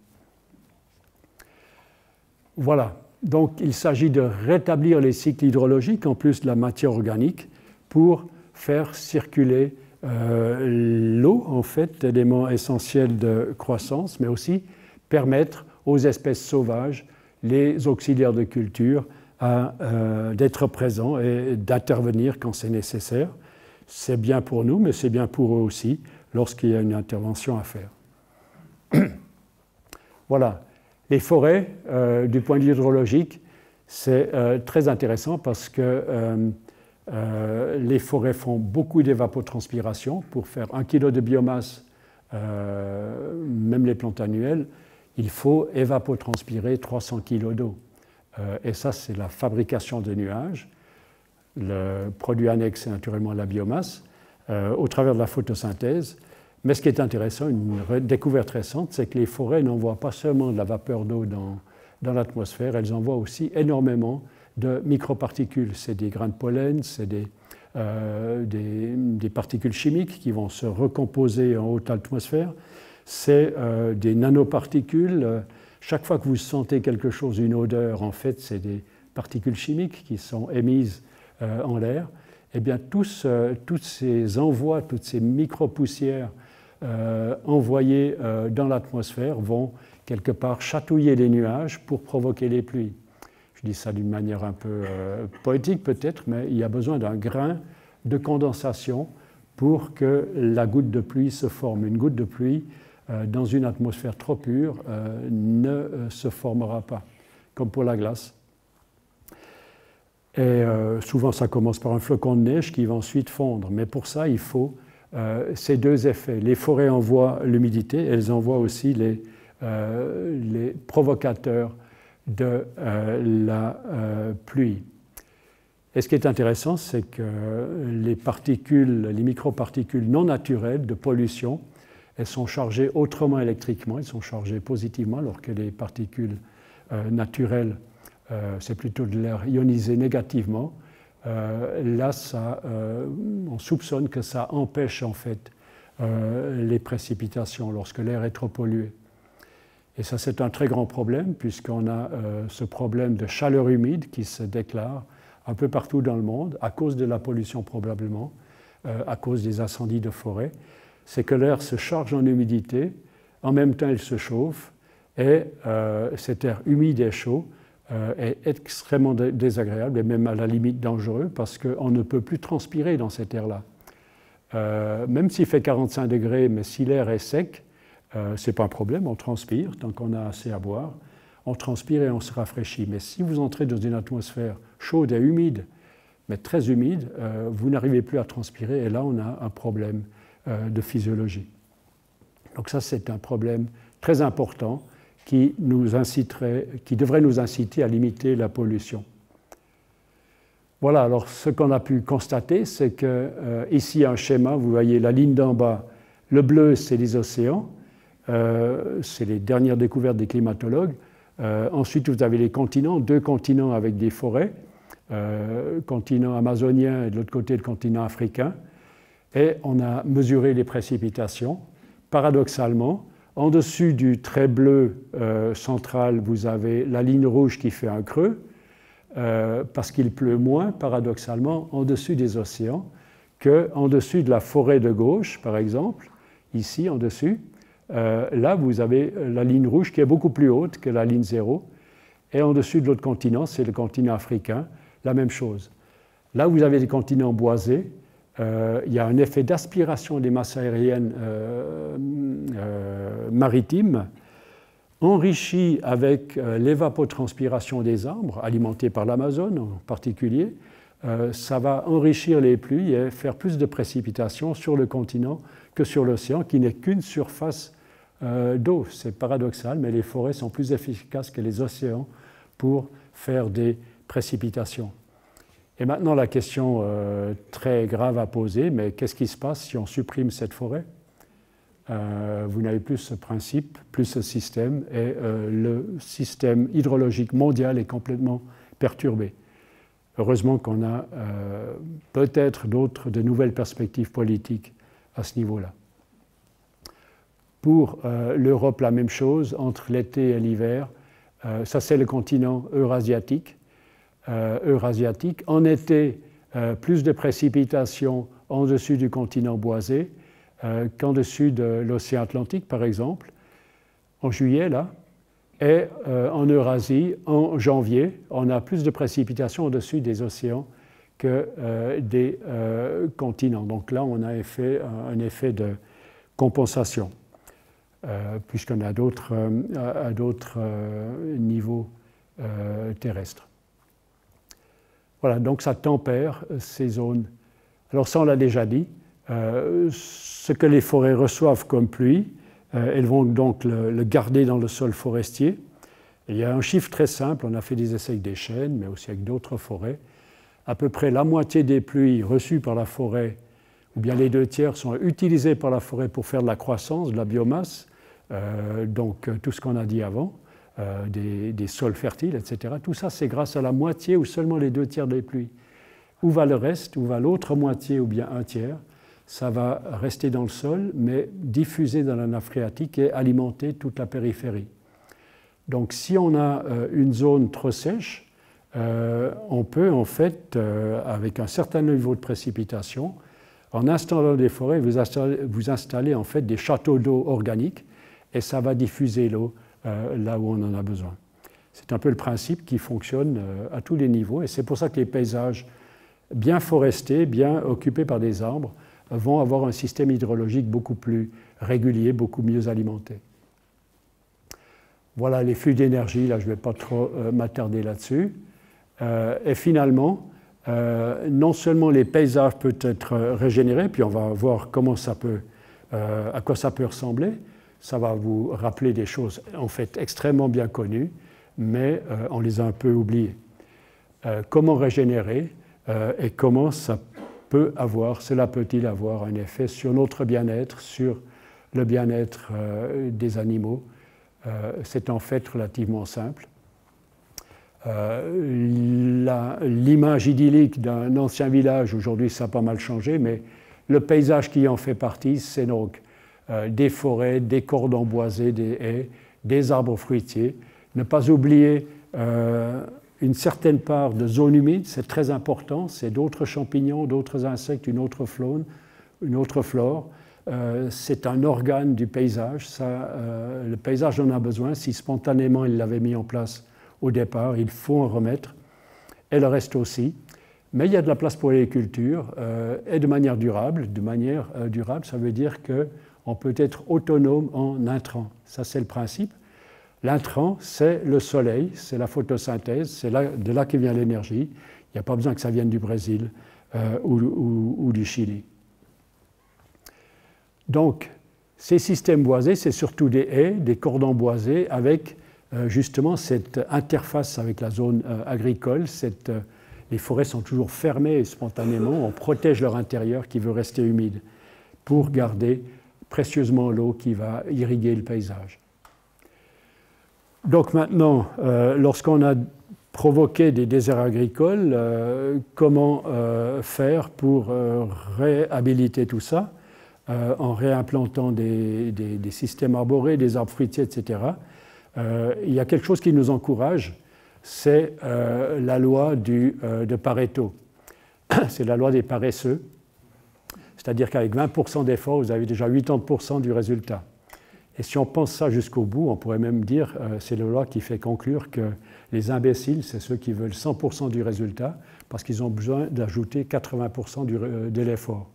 Voilà, donc il s'agit de rétablir les cycles hydrologiques en plus de la matière organique pour faire circuler euh, l'eau, en fait, élément essentiel de croissance, mais aussi permettre aux espèces sauvages, les auxiliaires de culture, euh, d'être présents et d'intervenir quand c'est nécessaire. C'est bien pour nous, mais c'est bien pour eux aussi lorsqu'il y a une intervention à faire. [COUGHS] voilà. Les forêts, euh, du point de vue hydrologique, c'est très intéressant parce que euh, les forêts font beaucoup d'évapotranspiration. Pour faire un kilo de biomasse, même les plantes annuelles, il faut évapotranspirer 300 kg d'eau. et ça, c'est la fabrication de nuages. Le produit annexe, c'est naturellement la biomasse, au travers de la photosynthèse. Mais ce qui est intéressant, une découverte récente, c'est que les forêts n'envoient pas seulement de la vapeur d'eau dans, dans l'atmosphère, elles envoient aussi énormément de microparticules. C'est des grains de pollen, c'est des, euh, des, particules chimiques qui vont se recomposer en haute atmosphère, c'est euh, des nanoparticules. Chaque fois que vous sentez quelque chose, une odeur, en fait, c'est des particules chimiques qui sont émises euh, en l'air. Eh bien, tous, tous ces envois, toutes ces micro-poussières envoyées dans l'atmosphère vont quelque part chatouiller les nuages pour provoquer les pluies. Je dis ça d'une manière un peu euh, poétique peut-être, mais il y a besoin d'un grain de condensation pour que la goutte de pluie se forme. Une goutte de pluie euh, dans une atmosphère trop pure euh, ne se formera pas, comme pour la glace. Et souvent ça commence par un flocon de neige qui va ensuite fondre. Mais pour ça, il faut ces deux effets. Les forêts envoient l'humidité, elles envoient aussi les, les provocateurs de euh, la euh, pluie. Et ce qui est intéressant, c'est que les particules, les microparticules non naturelles de pollution, elles sont chargées autrement électriquement, elles sont chargées positivement, alors que les particules euh, naturelles, c'est plutôt de l'air ionisé négativement. là, ça, on soupçonne que ça empêche en fait les précipitations lorsque l'air est trop pollué. Et ça, c'est un très grand problème, puisqu'on a euh, ce problème de chaleur humide qui se déclare un peu partout dans le monde, à cause de la pollution probablement, euh, à cause des incendies de forêt. C'est que l'air se charge en humidité, en même temps il se chauffe, et euh, cet air humide et chaud est extrêmement désagréable et même à la limite dangereux, parce qu'on ne peut plus transpirer dans cet air-là. même s'il fait 45 degrés, mais si l'air est sec, euh, ce n'est pas un problème, on transpire tant qu'on a assez à boire. On transpire et on se rafraîchit. Mais si vous entrez dans une atmosphère chaude et humide, mais très humide, euh, vous n'arrivez plus à transpirer et là on a un problème euh, de physiologie. Donc ça c'est un problème très important qui, nous inciterait, qui devrait nous inciter à limiter la pollution. Voilà, alors ce qu'on a pu constater, c'est que ici un schéma, vous voyez la ligne d'en bas, le bleu c'est les océans, euh, c'est les dernières découvertes des climatologues. Euh, ensuite, vous avez les continents, deux continents avec des forêts, euh, continent amazonien et de l'autre côté le continent africain. Et on a mesuré les précipitations. Paradoxalement, en dessus du trait bleu central, vous avez la ligne rouge qui fait un creux, parce qu'il pleut moins, paradoxalement, en dessus des océans qu'en dessus de la forêt de gauche, par exemple, ici en dessus. Euh, là, vous avez euh, la ligne rouge qui est beaucoup plus haute que la ligne zéro. Et en dessus de l'autre continent, c'est le continent africain, la même chose. Là, vous avez des continents boisés. Euh, il y a un effet d'aspiration des masses aériennes maritimes, enrichi avec l'évapotranspiration des arbres, alimentés par l'Amazone en particulier. ça va enrichir les pluies et faire plus de précipitations sur le continent que sur l'océan, qui n'est qu'une surface euh, d'eau. C'est paradoxal, mais les forêts sont plus efficaces que les océans pour faire des précipitations. Et maintenant, la question euh, très grave à poser, mais qu'est-ce qui se passe si on supprime cette forêt? Euh, Vous n'avez plus ce principe, plus ce système, et le système hydrologique mondial est complètement perturbé. Heureusement qu'on a peut-être d'autres, de nouvelles perspectives politiques à ce niveau-là. Pour euh, l'Europe, la même chose, entre l'été et l'hiver. Euh, ça, c'est le continent eurasiatique. Euh, eurasiatique. En été, plus de précipitations en dessus du continent boisé qu'en dessus de l'océan Atlantique, par exemple, en juillet, là. Et en Eurasie, en janvier, on a plus de précipitations au-dessus des océans que des continents. Donc là, on a un effet de compensation. Euh, puisqu'on a d'autres, euh, à d'autres euh, niveaux terrestres. Voilà, donc ça tempère ces zones. Alors ça, on l'a déjà dit, ce que les forêts reçoivent comme pluie elles vont donc le, garder dans le sol forestier. il y a un chiffre très simple, on a fait des essais avec des chênes, mais aussi avec d'autres forêts. À peu près la moitié des pluies reçues par la forêt, ou bien les deux tiers, sont utilisées par la forêt pour faire de la croissance, de la biomasse, donc tout ce qu'on a dit avant. Euh, des, sols fertiles, etc. Tout ça, c'est grâce à la moitié ou seulement les deux tiers des pluies. Où va le reste? Où va l'autre moitié ou bien un tiers? Ça va rester dans le sol, mais diffusé dans la nappe phréatique et alimenter toute la périphérie. Donc si on a euh, une zone trop sèche, euh, on peut en fait, avec un certain niveau de précipitation, en installant des forêts, vous installez, vous installez en fait des châteaux d'eau organiques et ça va diffuser l'eau euh, là où on en a besoin. C'est un peu le principe qui fonctionne euh, à tous les niveaux et c'est pour ça que les paysages bien forestés, bien occupés par des arbres, vont avoir un système hydrologique beaucoup plus régulier, beaucoup mieux alimenté. Voilà les flux d'énergie, là je ne vais pas trop euh, m'attarder là-dessus. et finalement, non seulement les paysages peuvent être régénérés, puis on va voir comment ça peut, à quoi ça peut ressembler, ça va vous rappeler des choses en fait extrêmement bien connues, mais euh, on les a un peu oubliées. Euh, comment régénérer euh, et comment ça peut avoir, cela peut-il avoir un effet sur notre bien-être, sur le bien-être des animaux? C'est en fait relativement simple. L'image idyllique d'un ancien village, aujourd'hui ça a pas mal changé, mais le paysage qui en fait partie, c'est donc euh, des forêts, des cordons boisés, des haies, des arbres fruitiers. Ne pas oublier euh, une certaine part de zone humide, c'est très important, c'est d'autres champignons, d'autres insectes, une autre une autre flore. Euh, c'est un organe du paysage. Ça, le paysage en a besoin. Si spontanément il l'avait mis en place au départ, il faut en remettre. Et le reste aussi. Mais il y a de la place pour les cultures et de manière durable. De manière durable, ça veut dire que on peut être autonome en intrant. Ça, c'est le principe. L'intrant, c'est le soleil, c'est la photosynthèse, c'est de là que vient l'énergie. Il n'y a pas besoin que ça vienne du Brésil euh, ou, du Chili. Donc, ces systèmes boisés, c'est surtout des haies, des cordons boisés avec euh, justement cette interface avec la zone euh, agricole. les forêts sont toujours fermées spontanément, on protège leur intérieur qui veut rester humide pour garder précieusement l'eau qui va irriguer le paysage. Donc maintenant, euh, lorsqu'on a provoqué des déserts agricoles, euh, comment euh, faire pour réhabiliter tout ça en réimplantant des, systèmes arborés, des arbres fruitiers, etc. il y a quelque chose qui nous encourage, c'est la loi de Pareto. [COUGHS] C'est la loi des paresseux. C'est-à-dire qu'avec 20% d'efforts, vous avez déjà 80% du résultat. Et si on pense ça jusqu'au bout, on pourrait même dire, euh, c'est la loi qui fait conclure que les imbéciles, c'est ceux qui veulent 100% du résultat, parce qu'ils ont besoin d'ajouter 80% euh, de l'effort.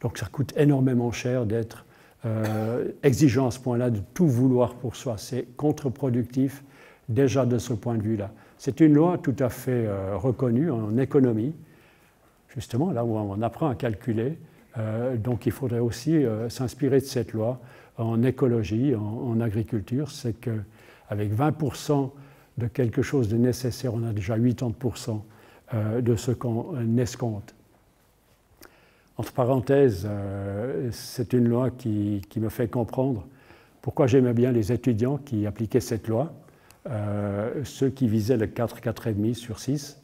Donc ça coûte énormément cher d'être euh, exigeant à ce point-là, de tout vouloir pour soi. C'est contre-productif déjà de ce point de vue-là. C'est une loi tout à fait reconnue en économie, justement, là où on apprend à calculer euh, donc il faudrait aussi euh, s'inspirer de cette loi en écologie, en, agriculture. C'est qu'avec 20% de quelque chose de nécessaire, on a déjà 80% euh, de ce qu'on escompte. Entre parenthèses, c'est une loi qui, me fait comprendre pourquoi j'aimais bien les étudiants qui appliquaient cette loi, ceux qui visaient le 4, 4,5 sur 6.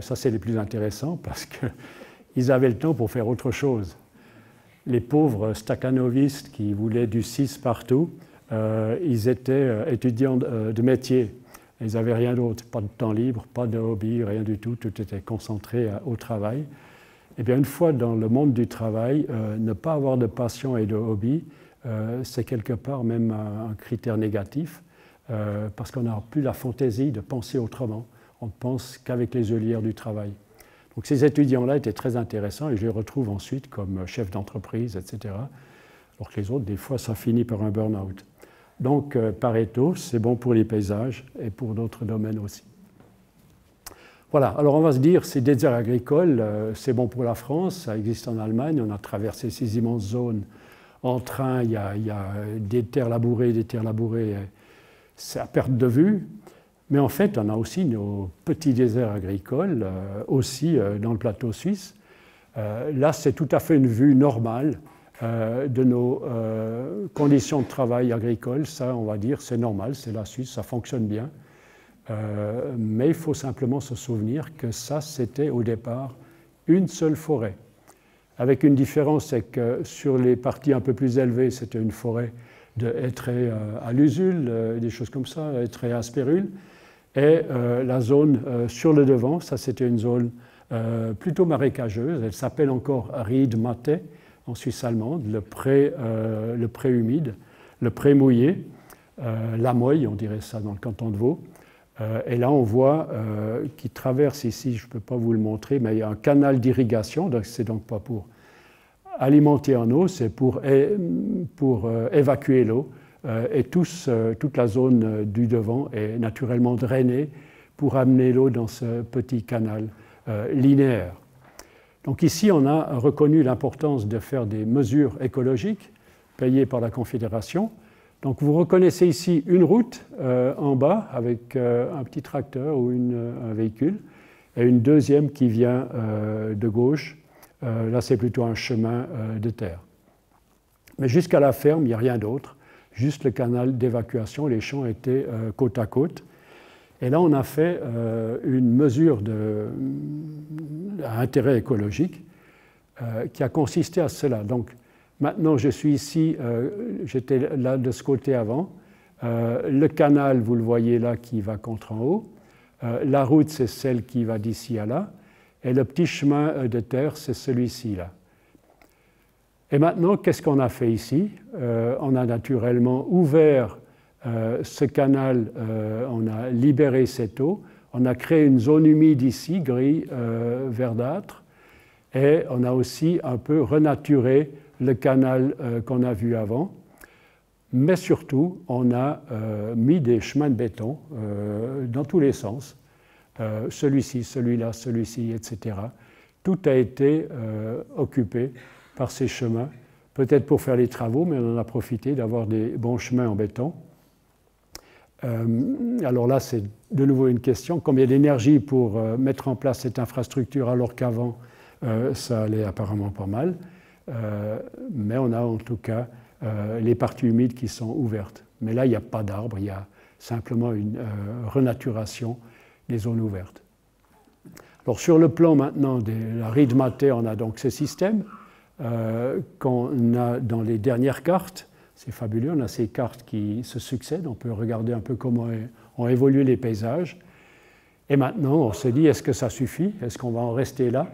Ça, c'est les plus intéressants [LAUGHS] parce que ils avaient le temps pour faire autre chose. Les pauvres staccanovistes qui voulaient du 6 partout, euh, ils étaient euh, étudiants euh, de, métier. Ils n'avaient rien d'autre, pas de temps libre, pas de hobby, rien du tout, tout était concentré au travail. Eh bien, une fois dans le monde du travail, ne pas avoir de passion et de hobby, c'est quelque part même un, critère négatif, parce qu'on n'a plus la fantaisie de penser autrement. On ne pense qu'avec les œillères du travail. Donc ces étudiants-là étaient très intéressants et je les retrouve ensuite comme chefs d'entreprise, etc. Alors que les autres, des fois, ça finit par un burn-out. Donc euh, Pareto, c'est bon pour les paysages et pour d'autres domaines aussi. Voilà, alors on va se dire, ces déserts agricoles, euh, c'est bon pour la France, ça existe en Allemagne, on a traversé ces immenses zones en train, il y, a, des terres labourées, des terres labourées, c'est à perte de vue. Mais en fait, on a aussi nos petits déserts agricoles, aussi dans le plateau suisse. là, c'est tout à fait une vue normale de nos conditions de travail agricole. Ça, on va dire, c'est normal, c'est la Suisse, ça fonctionne bien. Euh, mais il faut simplement se souvenir que ça, c'était au départ une seule forêt. Avec une différence, c'est que sur les parties un peu plus élevées, c'était une forêt de euh, à l'usule, euh, des choses comme ça, hêtraies à spérule. Et la zone sur le devant, ça c'était une zone plutôt marécageuse. Elle s'appelle encore Ried Maté en Suisse allemande, le pré, le pré humide, le pré mouillé, la moille, on dirait ça dans le canton de Vaud. Euh, et là, on voit euh, qui traverse ici, je ne peux pas vous le montrer, mais il y a un canal d'irrigation, donc c'est donc pas pour alimenter en eau, c'est pour, pour euh, évacuer l'eau. Et toute la zone du devant est naturellement drainée pour amener l'eau dans ce petit canal linéaire. Donc ici, on a reconnu l'importance de faire des mesures écologiques payées par la Confédération donc vous reconnaissez ici une route euh, en bas avec euh, un petit tracteur ou un véhicule et une deuxième qui vient euh, de gauche. là c'est plutôt un chemin de terre. Mais jusqu'à la ferme, il n'y a rien d'autre, juste le canal d'évacuation, les champs étaient côte à côte. Et là on a fait une mesure d'intérêt écologique qui a consisté à cela. Donc Maintenant, je suis ici, euh, j'étais là de ce côté avant. Euh, le canal, vous le voyez là, qui va contre en haut. Euh, la route, c'est celle qui va d'ici à là. Et le petit chemin de terre, c'est celui-ci là. Et maintenant, qu'est-ce qu'on a fait ici? On a naturellement ouvert ce canal, on a libéré cette eau, on a créé une zone humide ici, gris verdâtre, et on a aussi un peu renaturé le canal euh, qu'on a vu avant, mais surtout, on a euh, mis des chemins de béton euh, dans tous les sens, celui-ci, celui-là, celui-ci, etc. Tout a été occupé par ces chemins, peut-être pour faire les travaux, mais on en a profité d'avoir des bons chemins en béton. alors là, c'est de nouveau une question. Combien d'énergie pour mettre en place cette infrastructure alors qu'avant, ça allait apparemment pas mal euh, mais on a en tout cas euh, les parties humides qui sont ouvertes. Mais là, il n'y a pas d'arbres, il y a simplement une euh, renaturation des zones ouvertes. Alors sur le plan maintenant de la ride matée, on a donc ce système qu'on a dans les dernières cartes. C'est fabuleux, on a ces cartes qui se succèdent, on peut regarder un peu comment ont évolué les paysages. Et maintenant, on se dit, est-ce que ça suffit? Est-ce qu'on va en rester là?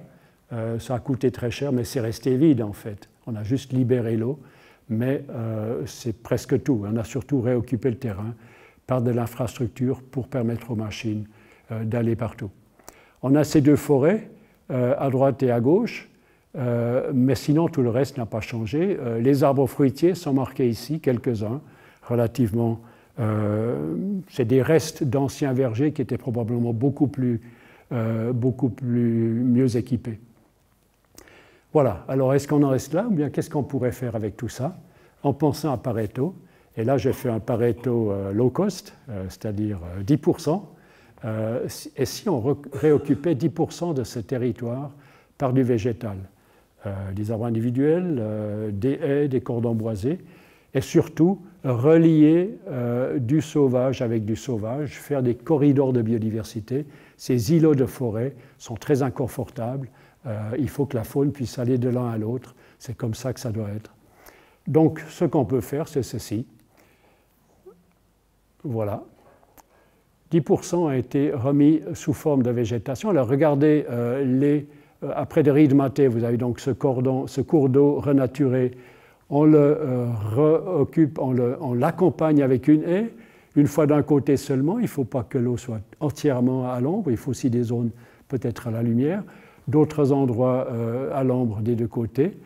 Euh, ça a coûté très cher, mais c'est resté vide en fait. On a juste libéré l'eau, mais euh, c'est presque tout. On a surtout réoccupé le terrain par de l'infrastructure pour permettre aux machines euh, d'aller partout. On a ces deux forêts, à droite et à gauche, mais sinon tout le reste n'a pas changé. les arbres fruitiers sont marqués ici, quelques-uns, relativement. c'est des restes d'anciens vergers qui étaient probablement beaucoup plus, beaucoup plus mieux équipés. Voilà, alors est-ce qu'on en reste là ou bien qu'est-ce qu'on pourrait faire avec tout ça? En pensant à Pareto Et là, j'ai fait un Pareto euh, low cost, euh, c'est-à-dire 10%. Euh, et si on réoccupait 10% de ce territoire par du végétal? Des arbres individuels, des haies, des cordons boisés, et surtout relier du sauvage avec du sauvage, faire des corridors de biodiversité. Ces îlots de forêt sont très inconfortables euh, il faut que la faune puisse aller de l'un à l'autre. C'est comme ça que ça doit être. Donc, ce qu'on peut faire, c'est ceci. Voilà. 10% a été remis sous forme de végétation. Alors, regardez, euh, les, euh, après des rides matées, vous avez donc ce, cordon, ce cours d'eau renaturé. On le reoccupe, on l'accompagne avec une haie. Une fois d'un côté seulement, il ne faut pas que l'eau soit entièrement à l'ombre, il faut aussi des zones peut-être à la lumière d'autres endroits euh, à l'ombre des deux côtés.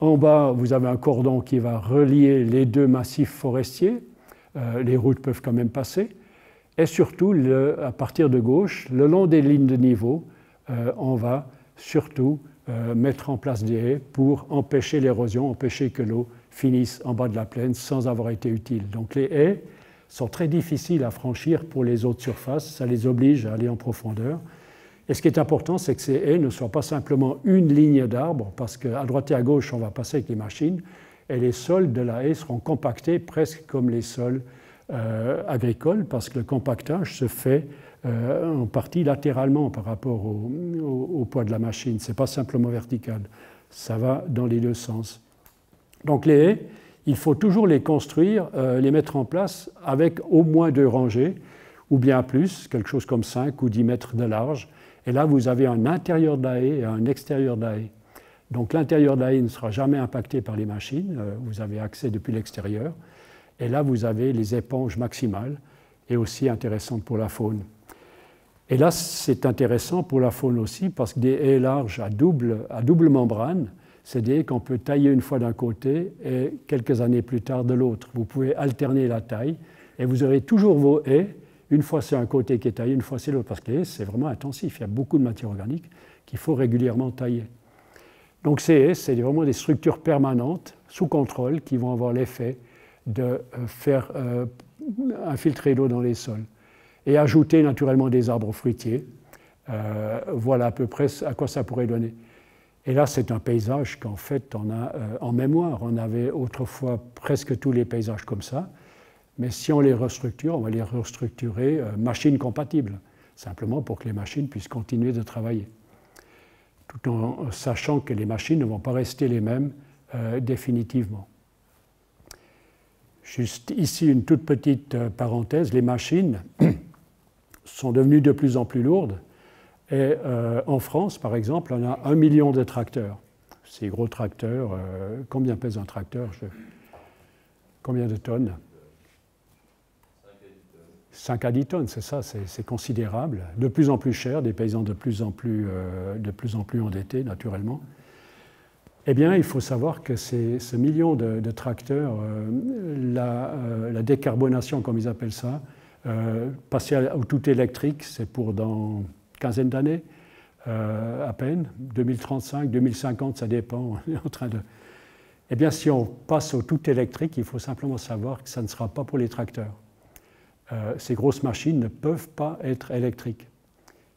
En bas, vous avez un cordon qui va relier les deux massifs forestiers. Euh, les routes peuvent quand même passer. Et surtout, à partir de gauche, le long des lignes de niveau, euh, on va surtout mettre en place des haies pour empêcher l'érosion, empêcher que l'eau finissent en bas de la plaine sans avoir été utiles. Donc les haies sont très difficiles à franchir pour les autres surfaces, ça les oblige à aller en profondeur. Et ce qui est important, c'est que ces haies ne soient pas simplement une ligne d'arbres, parce qu'à droite et à gauche, on va passer avec les machines, et les sols de la haie seront compactés presque comme les sols euh, agricoles, parce que le compactage se fait euh, en partie latéralement par rapport au, poids de la machine. Ce n'est pas simplement vertical, ça va dans les deux sens. Donc les haies, il faut toujours les construire, euh, les mettre en place avec au moins deux rangées, ou bien plus, quelque chose comme 5 ou 10 mètres de large, et là, vous avez un intérieur de la haie et un extérieur de la haie. Donc l'intérieur de la haie ne sera jamais impacté par les machines, euh, vous avez accès depuis l'extérieur. Et là, vous avez les éponges maximales et aussi intéressantes pour la faune. Et là, c'est intéressant pour la faune aussi parce que des haies larges à double, à double membrane, c'est des haies qu'on peut tailler une fois d'un côté et quelques années plus tard de l'autre. Vous pouvez alterner la taille et vous aurez toujours vos haies une fois c'est un côté qui est taillé, une fois c'est l'autre, parce que c'est vraiment intensif. Il y a beaucoup de matière organique qu'il faut régulièrement tailler. Donc ces c'est vraiment des structures permanentes, sous contrôle, qui vont avoir l'effet de euh, faire euh, infiltrer l'eau dans les sols. Et ajouter naturellement des arbres fruitiers. Euh, voilà à peu près à quoi ça pourrait donner. Et là, c'est un paysage qu'en fait, on a en mémoire. On avait autrefois presque tous les paysages comme ça. Mais si on les restructure, on va les restructurer euh, machines compatibles, simplement pour que les machines puissent continuer de travailler, tout en sachant que les machines ne vont pas rester les mêmes euh, définitivement. Juste ici une toute petite euh, parenthèse, les machines [CLEARS THROAT] sont devenues de plus en plus lourdes. Et en France, par exemple, on a un million de tracteurs. Ces gros tracteurs, combien pèse un tracteur Combien de tonnes? 5 à 10 tonnes, c'est ça, c'est considérable. De plus en plus cher, des paysans de plus en plus, euh, de plus, en plus endettés, naturellement. Eh bien, il faut savoir que ce million de, tracteurs, euh, euh, la, décarbonation, comme ils appellent ça, passer au tout électrique, c'est pour dans une quinzaine d'années, à peine, 2035, 2050, ça dépend. [LAUGHS] En train de... Eh bien, si on passe au tout électrique, il faut simplement savoir que ça ne sera pas pour les tracteurs. Euh, ces grosses machines ne peuvent pas être électriques.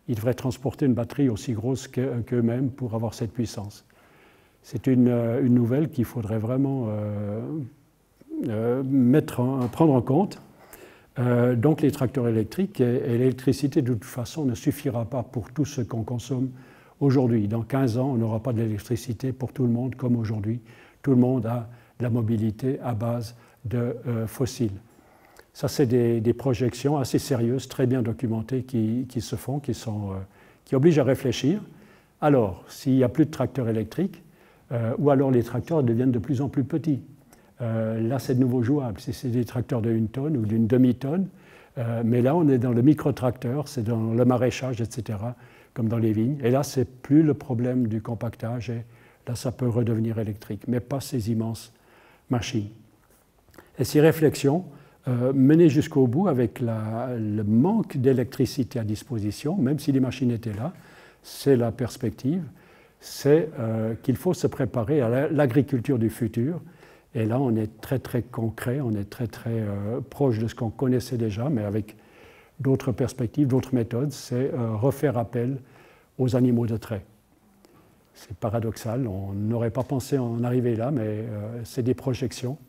Ils devraient transporter une batterie aussi grosse qu'eux-mêmes pour avoir cette puissance. C'est une, euh, nouvelle qu'il faudrait vraiment euh, mettre prendre en compte. Donc les tracteurs électriques et, l'électricité de toute façon ne suffira pas pour tout ce qu'on consomme aujourd'hui. Dans 15 ans, on n'aura pas d'électricité pour tout le monde comme aujourd'hui. Tout le monde a de la mobilité à base de fossiles. Ça, c'est des, projections assez sérieuses, très bien documentées, qui, se font, euh, qui, obligent à réfléchir. Alors, s'il n'y a plus de tracteurs électriques, euh, ou alors les tracteurs deviennent de plus en plus petits. Euh, là, c'est de nouveau jouable. Si c'est des tracteurs de tonne ou d'une demi-tonne, mais là, on est dans le micro-tracteur, c'est dans le maraîchage, etc., comme dans les vignes. Et là, c'est plus le problème du compactage, et là, ça peut redevenir électrique, mais pas ces immenses machines. Et ces réflexions, euh, mener jusqu'au bout avec le manque d'électricité à disposition, même si les machines étaient là, c'est la perspective, c'est euh, qu'il faut se préparer à l'agriculture du futur. Et là, on est très très concret, on est très très euh, proche de ce qu'on connaissait déjà, mais avec d'autres perspectives, d'autres méthodes, c'est refaire appel aux animaux de trait. C'est paradoxal, on n'aurait pas pensé en arriver là, mais c'est des projections.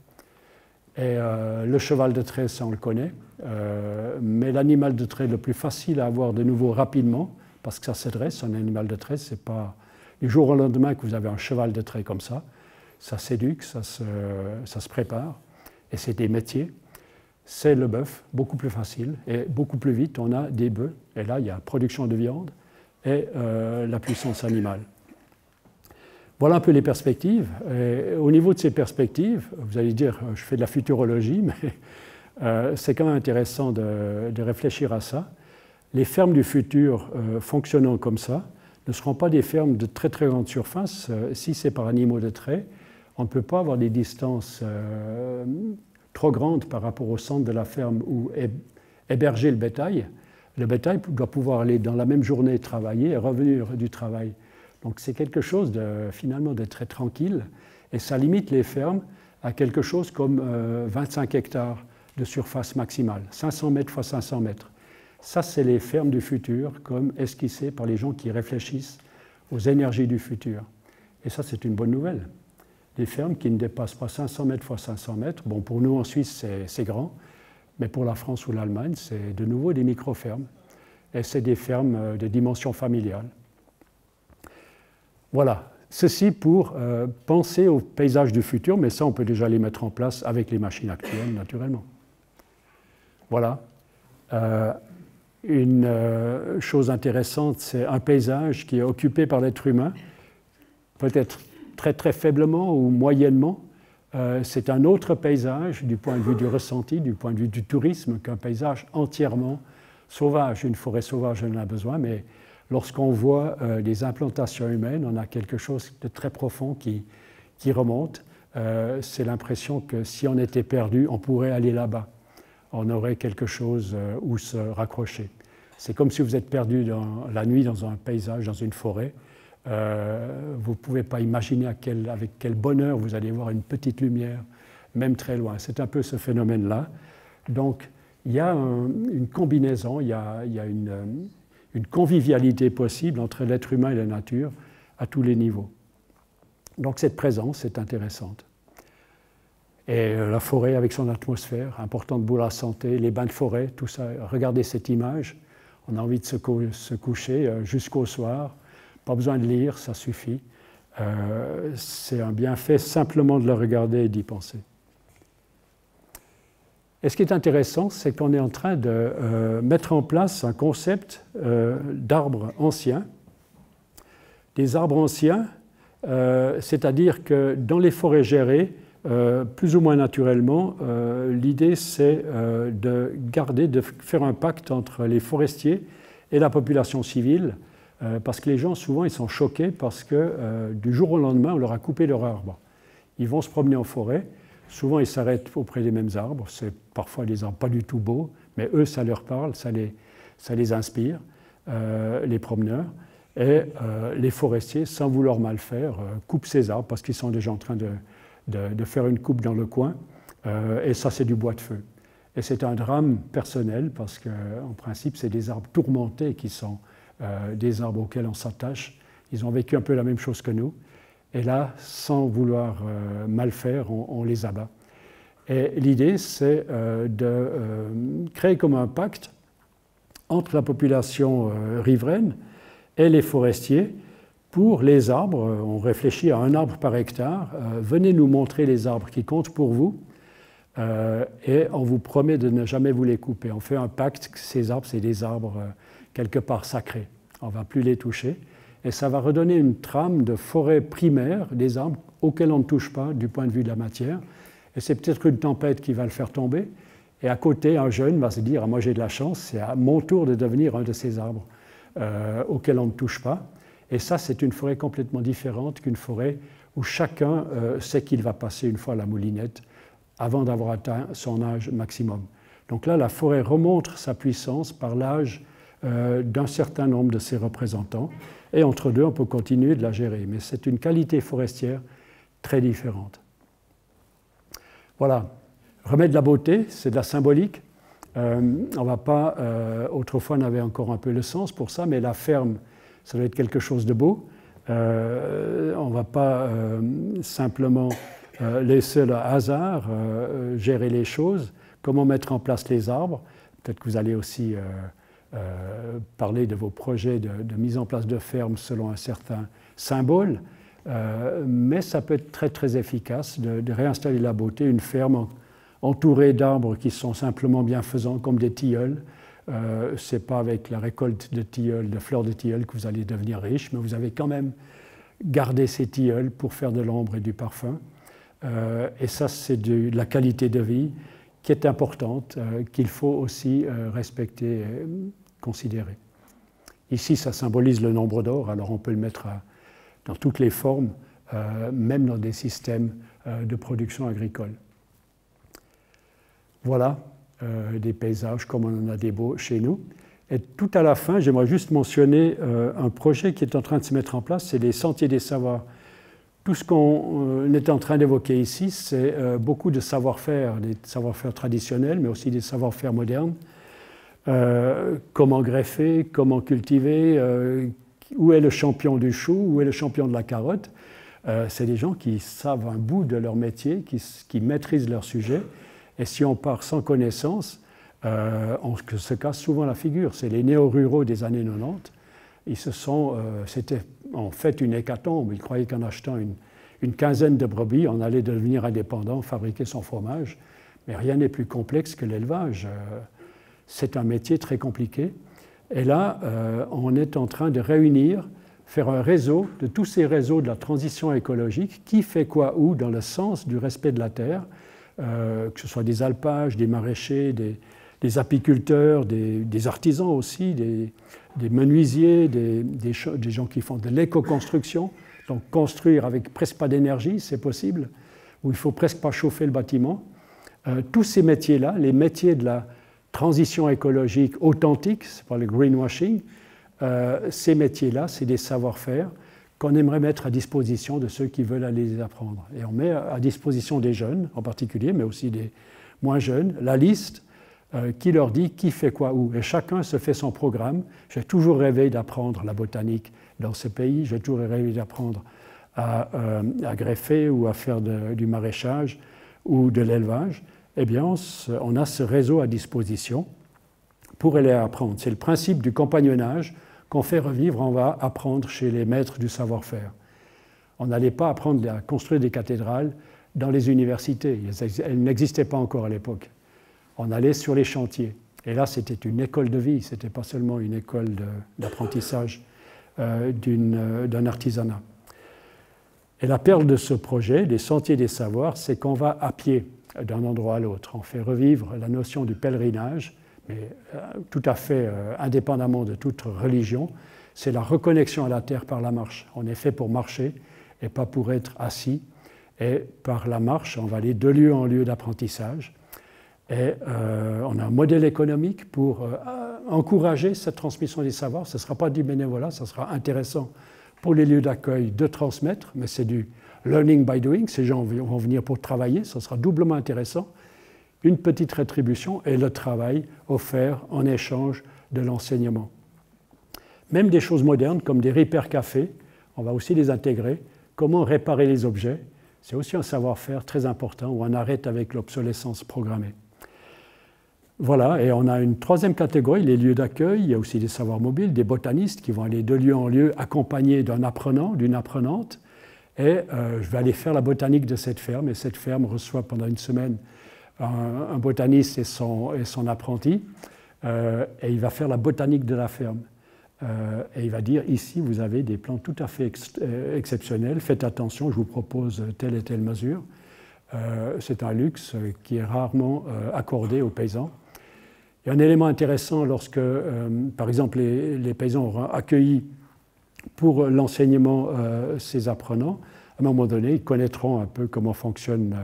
Et euh, le cheval de trait, ça on le connaît, euh, mais l'animal de trait le plus facile à avoir de nouveau rapidement, parce que ça s'adresse, un animal de trait, c'est pas du jour au lendemain que vous avez un cheval de trait comme ça, ça s'éduque, ça se, prépare, et c'est des métiers. C'est le bœuf, beaucoup plus facile, et beaucoup plus vite, on a des bœufs, et là il y a production de viande et euh, la puissance animale. Voilà un peu les perspectives. au niveau de ces perspectives, vous allez dire, euh, je fais de la futurologie, [LAUGHS] mais euh, c'est quand même intéressant de, réfléchir à ça. Les fermes du futur fonctionnant comme ça ne seront pas des fermes de très très grande surface. si c'est par animaux de trait, on ne peut pas avoir des distances trop grandes par rapport au centre de la ferme où héberger le bétail. Le bétail doit pouvoir aller dans la même journée travailler et revenir du travail. Donc c'est quelque chose de, finalement de très tranquille et ça limite les fermes à quelque chose comme 25 hectares de surface maximale, 500 mètres x 500 mètres. Ça, c'est les fermes du futur, comme esquissées par les gens qui réfléchissent aux énergies du futur. Et ça, c'est une bonne nouvelle. Des fermes qui ne dépassent pas 500 mètres x 500 mètres. Bon, pour nous en Suisse, c'est grand, mais pour la France ou l'Allemagne, c'est de nouveau des micro-fermes. Et c'est des fermes euh, de dimension familiale. Voilà, ceci pour euh, penser au paysage du futur, mais ça, on peut déjà les mettre en place avec les machines actuelles, naturellement. Voilà. Euh, une chose intéressante, c'est un paysage qui est occupé par l'être humain, peut-être très très faiblement ou moyennement. c'est un autre paysage du point de vue du ressenti, du point de vue du tourisme, qu'un paysage entièrement sauvage. Une forêt sauvage, on en a besoin, mais lorsqu'on voit euh, des implantations humaines, on a quelque chose de très profond qui, qui remonte. Euh, c'est l'impression que si on était perdu, on pourrait aller là-bas. On aurait quelque chose euh, où se raccrocher. C'est comme si vous êtes perdu dans, la nuit dans un paysage, dans une forêt. Vous ne pouvez pas imaginer avec quel bonheur vous allez voir une petite lumière, même très loin. C'est un peu ce phénomène-là. Donc, il y a une combinaison, il y a, une, convivialité possible entre l'être humain et la nature à tous les niveaux. Donc cette présence est intéressante. Et euh, la forêt avec son atmosphère, importante pour la santé, les bains de forêt, tout ça. Regardez cette image, on a envie de se, coucher euh, jusqu'au soir, pas besoin de lire, ça suffit. Euh, c'est un bienfait simplement de le regarder et d'y penser. Et ce qui est intéressant, c'est qu'on est en train de euh, mettre en place un concept euh, d'arbres anciens. Des arbres anciens, c'est-à-dire que dans les forêts gérées, plus ou moins naturellement, l'idée c'est de garder, de faire un pacte entre les forestiers et la population civile, parce que les gens souvent ils sont choqués parce que du jour au lendemain on leur a coupé leur arbre. Ils vont se promener en forêt Souvent, ils s'arrêtent auprès des mêmes arbres. C'est parfois des arbres pas du tout beaux, mais eux, ça leur parle, ça les, ça les inspire, euh, les promeneurs. Et euh, les forestiers, sans vouloir mal faire, euh, coupent ces arbres parce qu'ils sont déjà en train de, de, faire une coupe dans le coin. et ça, c'est du bois de feu. Et c'est un drame personnel parce qu'en principe, c'est des arbres tourmentés qui sont des arbres auxquels on s'attache. Ils ont vécu un peu la même chose que nous. Et là, sans vouloir euh, mal faire, on, les abat. Et l'idée, c'est euh, de euh, créer comme un pacte entre la population riveraine et les forestiers pour les arbres. On réfléchit à un arbre par hectare. venez nous montrer les arbres qui comptent pour vous. et on vous promet de ne jamais vous les couper. On fait un pacte ces arbres, c'est des arbres quelque part sacrés. On ne va plus les toucher et ça va redonner une trame de forêt primaire des arbres auxquels on ne touche pas du point de vue de la matière. Et c'est peut-être une tempête qui va le faire tomber. Et à côté, un jeune va se dire ah, Moi j'ai de la chance, c'est à mon tour de devenir un de ces arbres euh, auxquels on ne touche pas. Et ça, c'est une forêt complètement différente qu'une forêt où chacun euh, sait qu'il va passer une fois la moulinette avant d'avoir atteint son âge maximum. Donc là, la forêt remonte sa puissance par l'âge euh, d'un certain nombre de ses représentants. Et entre deux, on peut continuer de la gérer. Mais c'est une qualité forestière très différente. Voilà. Remettre de la beauté, c'est de la symbolique. Euh, on va pas. Euh, autrefois, on avait encore un peu le sens pour ça, mais la ferme, ça doit être quelque chose de beau. Euh, on ne va pas simplement laisser le hasard gérer les choses. Comment mettre en place les arbres? Peut-être que vous allez aussi euh, parler de vos projets de, mise en place de fermes selon un certain symbole, euh, mais ça peut être très très efficace de, réinstaller la beauté, une ferme entourée d'arbres qui sont simplement bienfaisants comme des tilleuls. Euh, Ce n'est pas avec la récolte de tilleuls, de fleurs de tilleuls que vous allez devenir riche, mais vous avez quand même gardé ces tilleuls pour faire de l'ombre et du parfum. et ça, c'est de la qualité de vie qui est importante, qu'il faut aussi respecter considéré. Ici, ça symbolise le nombre d'or, alors on peut le mettre dans toutes les formes, euh, même dans des systèmes euh, de production agricole. Voilà euh, des paysages comme on en a des beaux chez nous. Et tout à la fin, j'aimerais juste mentionner un projet qui est en train de se mettre en place, c'est les Sentiers des Savoirs Tout ce qu'on est en train d'évoquer ici, c'est beaucoup de savoir-faire, des savoir-faire traditionnels, mais aussi des savoir-faire modernes. Comment greffer, comment cultiver, où est le champion du chou, où est le champion de la carotte? c'est des gens qui savent un bout de leur métier, qui, maîtrisent leur sujet. Et si on part sans connaissance, euh, on se casse souvent la figure. C'est les néo-ruraux des années 90. Ils se sont, euh, c'était en fait une hécatombe. Ils croyaient qu'en achetant une, quinzaine de brebis, on allait devenir indépendant, fabriquer son fromage. Mais rien n'est plus complexe que l'élevage. Euh, c'est un métier très compliqué. Et là, on est en train de réunir, faire un réseau de tous ces réseaux de la transition écologique, qui fait quoi où dans le sens du respect de la terre, que ce soit des alpages, des maraîchers, des, des apiculteurs, des, artisans aussi, des, menuisiers, des, gens qui font de l'éco-construction. Donc construire avec presque pas d'énergie, c'est possible, où il faut presque pas chauffer le bâtiment. Euh, tous ces métiers-là, les métiers de la transition écologique authentique, c'est pas le greenwashing, euh, ces métiers-là, c'est des savoir-faire qu'on aimerait mettre à disposition de ceux qui veulent aller les apprendre. Et on met à disposition des jeunes en particulier, mais aussi des moins jeunes, la liste euh, qui leur dit qui fait quoi où. Et chacun se fait son programme. J'ai toujours rêvé d'apprendre la botanique dans ce pays, j'ai toujours rêvé d'apprendre à, euh, greffer ou à faire du maraîchage ou de l'élevage. Eh bien, on, a ce réseau à disposition pour aller apprendre. C'est le principe du compagnonnage qu'on fait revivre, on va apprendre chez les maîtres du savoir-faire. On n'allait pas apprendre à construire des cathédrales dans les universités. Elles n'existaient pas encore à l'époque on allait sur les chantiers. Et là, c'était une école de vie, ce n'était pas seulement une école d'apprentissage euh, euh, d'un artisanat. Et la perle de ce projet, des sentiers des savoirs, c'est qu'on va à pied d'un endroit à l'autre. On fait revivre la notion du pèlerinage, mais euh, tout à fait indépendamment de toute religion. C'est la reconnexion à la terre par la marche. On est fait pour marcher et pas pour être assis. Et par la marche, on va aller de lieu en lieu d'apprentissage. Et euh, on a un modèle économique pour euh, encourager cette transmission des savoirs. Ce ne sera pas du bénévolat, ce sera intéressant pour les lieux d'accueil de transmettre, mais c'est du learning by doing. Ces gens vont venir pour travailler, ce sera doublement intéressant. Une petite rétribution et le travail offert en échange de l'enseignement. Même des choses modernes comme des repair cafés, on va aussi les intégrer. Comment réparer les objets, c'est aussi un savoir-faire très important où on arrête avec l'obsolescence programmée. Voilà, et on a une troisième catégorie, les lieux d'accueil. Il y a aussi des savoirs mobiles, des botanistes qui vont aller de lieu en lieu accompagnés d'un apprenant, d'une apprenante. Et euh, je vais aller faire la botanique de cette ferme. Et cette ferme reçoit pendant une semaine un, botaniste et son, apprenti. Euh, et il va faire la botanique de la ferme. Euh, et il va dire ici, vous avez des plantes tout à fait exceptionnelles. Faites attention, je vous propose telle et telle mesure. C'est un luxe qui est rarement accordé aux paysans. Il y a un élément intéressant lorsque, par exemple, les, paysans auront accueilli pour l'enseignement euh, ces apprenants. À un moment donné, ils connaîtront un peu comment fonctionne,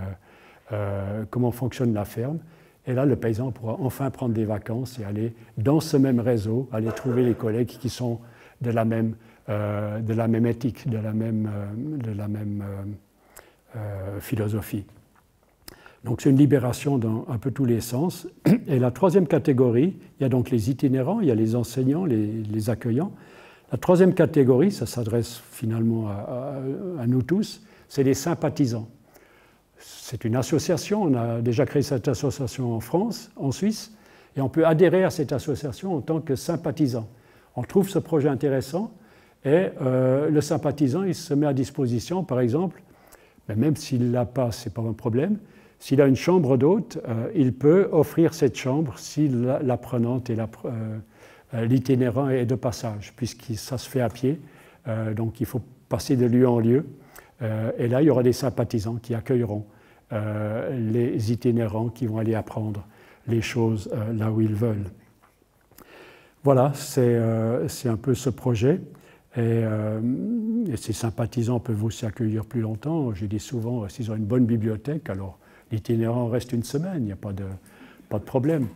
euh, comment fonctionne la ferme. Et là, le paysan pourra enfin prendre des vacances et aller dans ce même réseau, aller trouver les collègues qui sont de la même, de la même éthique, de la même, de la même philosophie. Donc c'est une libération dans un peu tous les sens. Et la troisième catégorie, il y a donc les itinérants, il y a les enseignants, les, accueillants. La troisième catégorie, ça s'adresse finalement à, nous tous, c'est les sympathisants. C'est une association, on a déjà créé cette association en France, en Suisse, et on peut adhérer à cette association en tant que sympathisant. On trouve ce projet intéressant et euh, le sympathisant, il se met à disposition, par exemple, même s'il l'a pas, ce n'est pas un problème, s'il a une chambre d'hôte, euh, il peut offrir cette chambre si l'apprenante et euh, l'itinérant est de passage, puisque ça se fait à pied. Euh, donc il faut passer de lieu en lieu. et là, il y aura des sympathisants qui accueilleront les itinérants qui vont aller apprendre les choses là où ils veulent. Voilà, c'est un peu ce projet. Et, ces sympathisants peuvent aussi accueillir plus longtemps. Je dis souvent, s'ils ont une bonne bibliothèque, alors L'itinérant reste une semaine, il n'y a pas de problème.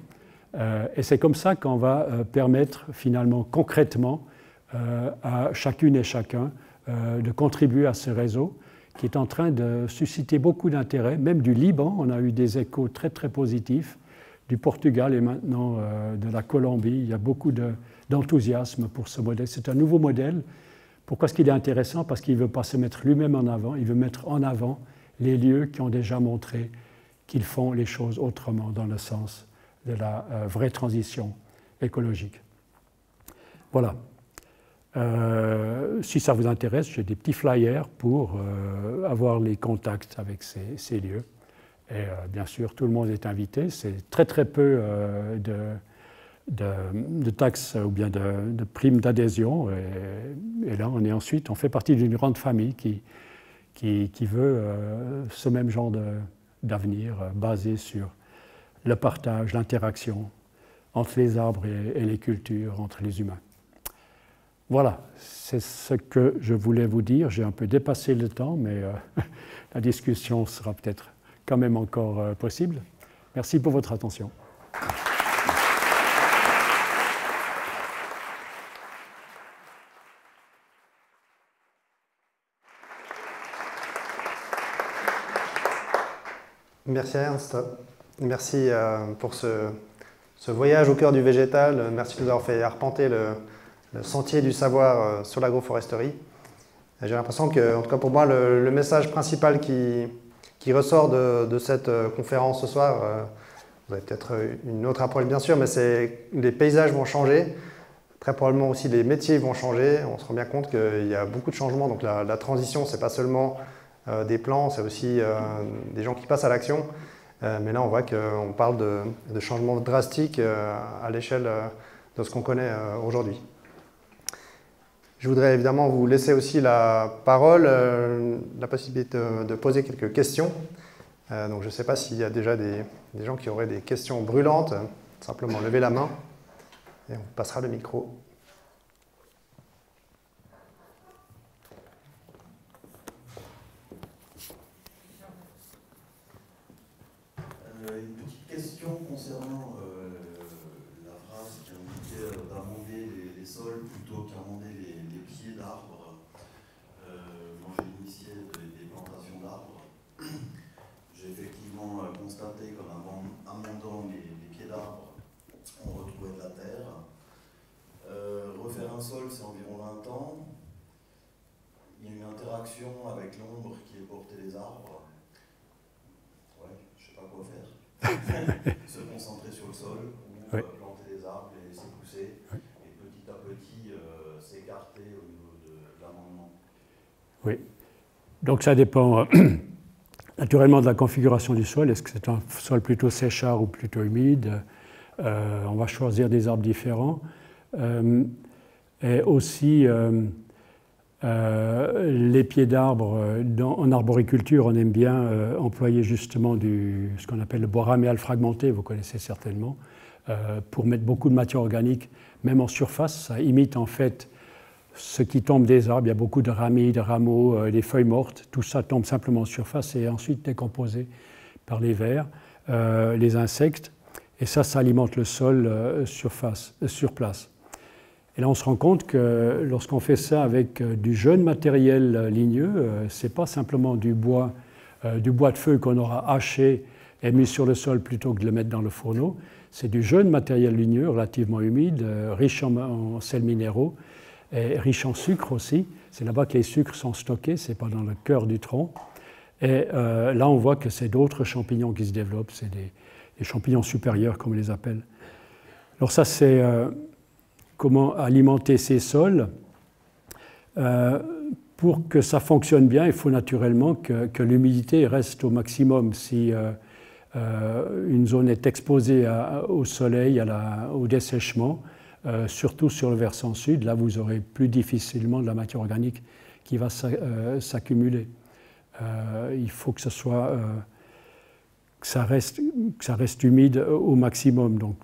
Euh, et c'est comme ça qu'on va euh, permettre finalement concrètement euh, à chacune et chacun de contribuer à ce réseau qui est en train de susciter beaucoup d'intérêt, même du Liban, on a eu des échos très très positifs, du Portugal et maintenant de la Colombie, il y a beaucoup d'enthousiasme pour ce modèle. C'est un nouveau modèle. Pourquoi est-ce qu'il est intéressant? Parce qu'il ne veut pas se mettre lui-même en avant, il veut mettre en avant les lieux qui ont déjà montré qu'ils font les choses autrement dans le sens de la euh, vraie transition écologique. Voilà. Euh, si ça vous intéresse, j'ai des petits flyers pour euh, avoir les contacts avec ces, lieux. Et bien sûr, tout le monde est invité. C'est très très peu de, de, taxes ou bien de, primes d'adhésion. Et, là, on est ensuite, on fait partie d'une grande famille qui, qui, qui veut ce même genre d'avenir basé sur le partage, l'interaction entre les arbres et les cultures, entre les humains. Voilà, c'est ce que je voulais vous dire. J'ai un peu dépassé le temps, mais euh, [LAUGHS] la discussion sera peut-être quand même encore euh, possible. Merci pour votre attention. Merci Ernst. Merci euh, pour ce, voyage au cœur du végétal. Merci de nous avoir fait arpenter le, sentier du savoir euh, sur l'agroforesterie. J'ai l'impression que, en tout cas pour moi, le, message principal qui, ressort de, cette euh, conférence ce soir, vous avez peut-être une autre approche bien sûr, mais c'est les paysages vont changer, très probablement aussi les métiers vont changer. On se rend bien compte qu'il y a beaucoup de changements, donc la, la transition, c'est pas seulement des plans, c'est aussi des gens qui passent à l'action. Mais là, on voit qu'on parle de, changements drastiques à l'échelle de ce qu'on connaît aujourd'hui. Je voudrais évidemment vous laisser aussi la parole, euh, la possibilité de, poser quelques questions. Euh, donc je ne sais pas s'il y a déjà des, gens qui auraient des questions brûlantes. Simplement levez la main et on passera le micro. Euh, une petite question concernant la phrase qui indiquait d'amender les, sols plutôt qu'amender d'arbres. Euh, moi, j'ai initié des, plantations d'arbres. [CLEARS THROAT] J'ai effectivement euh, constaté qu'en amendant les, pieds d'arbres, on retrouvait de la terre. Euh, refaire un sol, c'est environ 20 ans. Il y a une interaction avec l'ombre qui est portée des arbres. Ouais, je ne sais pas quoi faire. Se concentrer sur le sol ou planter des arbres, les laisser pousser et petit à petit s'écarter au niveau oui. Donc ça dépend euh, [CLEARS THROAT] naturellement de la configuration du sol. Est-ce que c'est un sol plutôt séchard ou plutôt humide? Euh, On va choisir des arbres différents. Euh, et aussi, les pieds d'arbres, en arboriculture, on aime bien employer justement ce qu'on appelle le bois raméal fragmenté, vous connaissez certainement, pour mettre beaucoup de matière organique, même en surface. Ça imite en fait ce qui tombe des arbres, il y a beaucoup de ramis, de rameaux, euh, des feuilles mortes, tout ça tombe simplement en surface et est ensuite décomposé par les vers, euh, les insectes, et ça, ça alimente le sol euh, surface, sur place. Et là, on se rend compte que lorsqu'on fait ça avec du jeune matériel ligneux, c'est pas simplement du bois, du bois de feu qu'on aura haché et mis sur le sol plutôt que de le mettre dans le fourneau. C'est du jeune matériel ligneux relativement humide, riche en sels minéraux, riche en sucre aussi. C'est là-bas que les sucres sont stockés, c'est pas dans le cœur du tronc. Et euh, là, on voit que c'est d'autres champignons qui se développent, c'est des, champignons supérieurs, comme on les appelle. Alors ça, c'est euh, comment alimenter ces sols. Euh, pour que ça fonctionne bien, il faut naturellement que, l'humidité reste au maximum. Si une zone est exposée au soleil, à la, au dessèchement, euh, surtout sur le versant sud. Là, vous aurez plus difficilement de la matière organique qui va euh, s'accumuler. Euh, il faut que, ça reste, que ça reste humide au maximum. Donc,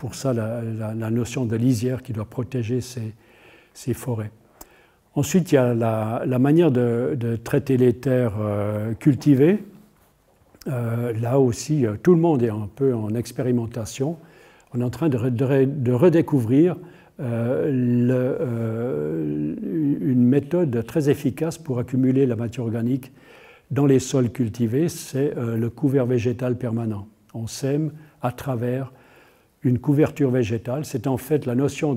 pour ça, la, notion de lisière qui doit protéger ces, forêts. Ensuite, il y a la, manière de, de, traiter les terres cultivées. là aussi, tout le monde est un peu en expérimentation on est en train de, redécouvrir une méthode très efficace pour accumuler la matière organique dans les sols cultivés, c'est le couvert végétal permanent. On sème à travers une couverture végétale. C'est en fait la notion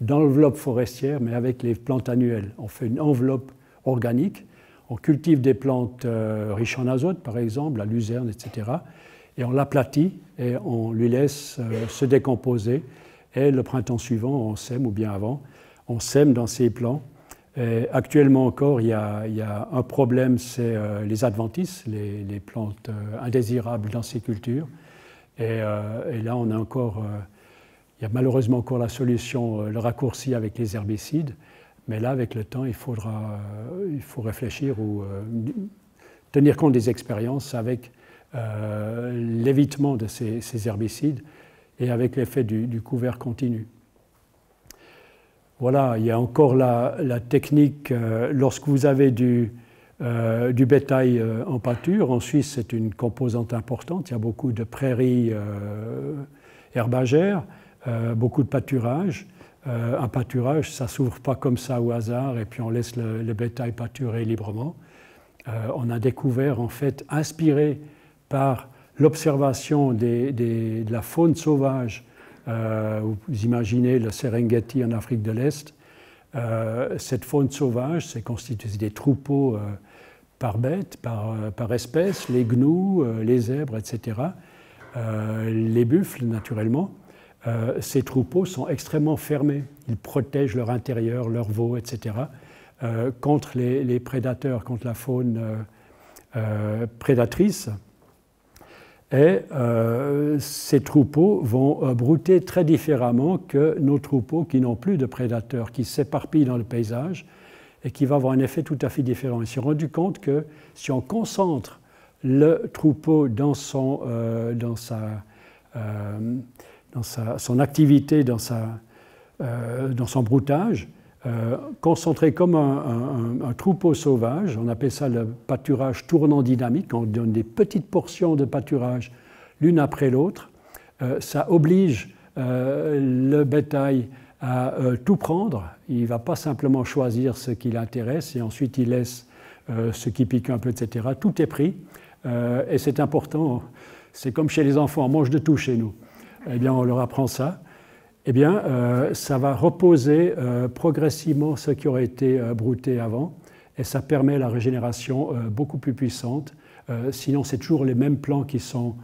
d'enveloppe forestière, mais avec les plantes annuelles. On fait une enveloppe organique. On cultive des plantes euh, riches en azote, par exemple, la luzerne, etc. Et on l'aplatit et on lui laisse euh, se décomposer. Et le printemps suivant, on sème, ou bien avant, on sème dans ces plants. actuellement encore, il y, a, un problème, c'est euh, les adventices, les plantes indésirables dans ces cultures. Euh, et, là, on a encore, euh, il y a malheureusement encore la solution, euh, le raccourci avec les herbicides. Mais là, avec le temps, il faudra, il faut réfléchir ou tenir compte des expériences avec l'évitement de ces, herbicides et avec l'effet du, couvert continu. Voilà, il y a encore la, la technique, lorsque vous avez du, euh, du bétail euh, en pâture. En Suisse, c'est une composante importante. Il y a beaucoup de prairies euh, herbagères, beaucoup de pâturage. un pâturage, ça s'ouvre pas comme ça au hasard et puis on laisse le, bétail pâturer librement. on a découvert, en fait, inspiré par l'observation de la faune sauvage, vous imaginez le Serengeti en Afrique de l'Est, cette faune sauvage, c'est constitué des troupeaux par bête, par, euh, par espèce, les gnous, euh, les zèbres, etc., euh, les buffles, naturellement. ces troupeaux sont extrêmement fermés. Ils protègent leur intérieur, leurs veaux, etc., contre les, prédateurs, contre la faune prédatrice. Et ces troupeaux vont brouter très différemment que nos troupeaux qui n'ont plus de prédateurs, qui s'éparpillent dans le paysage et qui va avoir un effet tout à fait différent. Il s'est rendu compte que si on concentre le troupeau dans son, euh, dans sa, euh, dans sa, son activité, dans, sa, euh, dans son broutage, concentré comme un, troupeau sauvage, on appelle ça le pâturage tournant dynamique, on donne des petites portions de pâturage l'une après l'autre, ça oblige le bétail à euh, tout prendre. Il ne va pas simplement choisir ce qui l'intéresse et ensuite il laisse euh, ce qui pique un peu, etc. Tout est pris euh, et c'est important. C'est comme chez les enfants, on mange de tout chez nous. Eh bien, on leur apprend ça. Eh bien, ça va reposer progressivement ce qui aurait été brouté avant et ça permet la régénération beaucoup plus puissante. sinon, c'est toujours les mêmes plants qui sont,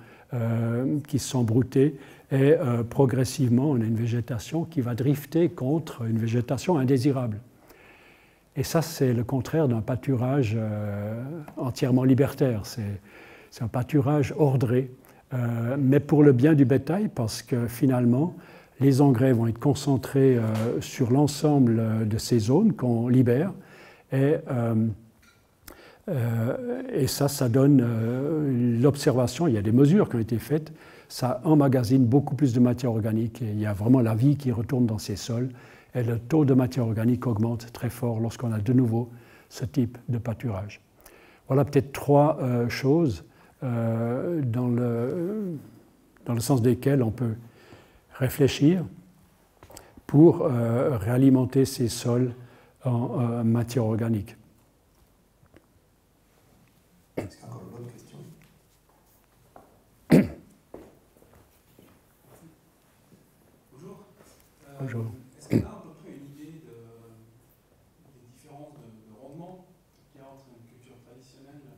qui sont broutés et euh, progressivement, on a une végétation qui va drifter contre une végétation indésirable. Et ça, c'est le contraire d'un pâturage euh, entièrement libertaire. C'est un pâturage ordré, euh, mais pour le bien du bétail, parce que finalement, les engrais vont être concentrés sur l'ensemble de ces zones qu'on libère. Et, et, ça, ça donne l'observation. Il y a des mesures qui ont été faites ça emmagasine beaucoup plus de matière organique il y a vraiment la vie qui retourne dans ces sols et le taux de matière organique augmente très fort lorsqu'on a de nouveau ce type de pâturage. Voilà peut-être trois euh, choses euh, dans, le, dans, le, sens desquelles on peut réfléchir pour euh, réalimenter ces sols en matière organique. Est-ce qu'on a à peu près une idée des différences de, rendement qu'il y a entre une culture traditionnelle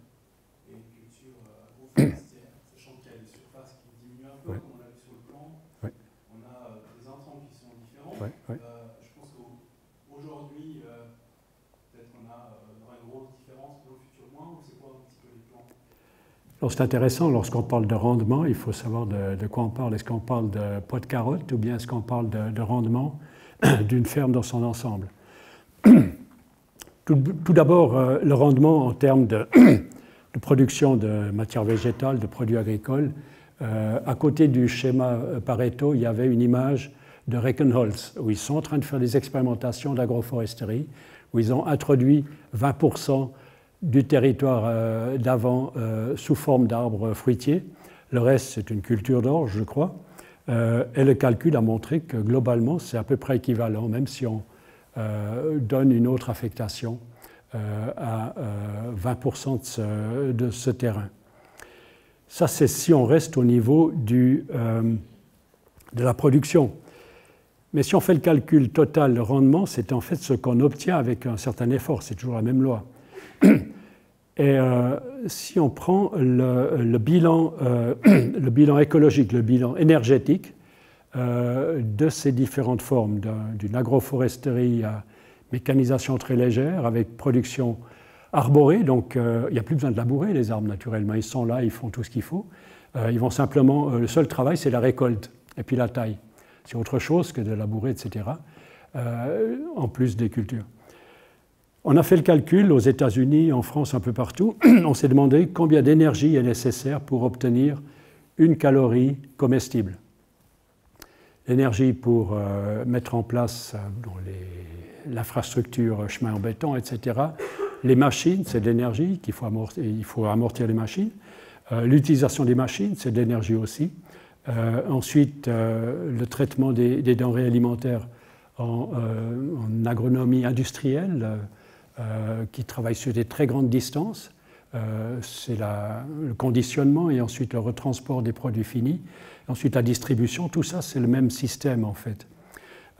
et une culture euh, agroforestière Sachant qu'il y a des surfaces qui diminuent un peu, comme on l'a vu sur le plan. On a euh, des intrants qui sont différents. Euh, je pense qu'aujourd'hui, peut-être on a, une grosse différence, pour le futur moins, ou c'est quoi un petit peu les plans c'est intéressant, lorsqu'on parle de rendement, il faut savoir de, quoi on parle. Est-ce qu'on parle de poids de carotte ou bien est-ce qu'on parle de, rendement [CLEARS THROAT] d'une ferme dans son ensemble? [CLEARS THROAT] Tout, d'abord, euh, le rendement en termes de, [CLEARS THROAT] production de matières végétales, de produits agricoles. Euh, à côté du schéma euh, Pareto, il y avait une image de Reckenholz, où ils sont en train de faire des expérimentations d'agroforesterie, où ils ont introduit 20% du territoire euh, d'avant euh, sous forme d'arbres fruitiers. Le reste, c'est une culture d'orge, je crois. et le calcul a montré que globalement, c'est à peu près équivalent, même si on donne une autre affectation à 20% de ce, terrain. Ça, c'est si on reste au niveau du, de la production. Mais si on fait le calcul total de rendement, c'est en fait ce qu'on obtient avec un certain effort, c'est toujours la même loi. Et euh, si on prend le, bilan, euh, [CLEARS THROAT] le, bilan, écologique, le bilan énergétique euh, de ces différentes formes, d'une agroforesterie à mécanisation très légère avec production arborée, donc il n'y a plus besoin de labourer les arbres naturellement, ils sont là, ils font tout ce qu'il faut. ils vont simplement, le seul travail c'est la récolte et puis la taille. C'est autre chose que de labourer, etc., en plus des cultures. On a fait le calcul aux États-Unis, en France, un peu partout. [CLEARS THROAT] On s'est demandé combien d'énergie est nécessaire pour obtenir une calorie comestible. L'énergie pour euh, mettre en place euh, l'infrastructure chemin en béton, etc. Les machines, c'est de l'énergie qu'il faut amortir, il faut amortir les machines. L'utilisation des machines, c'est de l'énergie aussi. Euh, ensuite, euh, le traitement des, denrées alimentaires en, euh, agronomie industrielle, qui travaille sur des très grandes distances. c'est le conditionnement et ensuite le retransport des produits finis. Ensuite, la distribution, tout ça, c'est le même système en fait.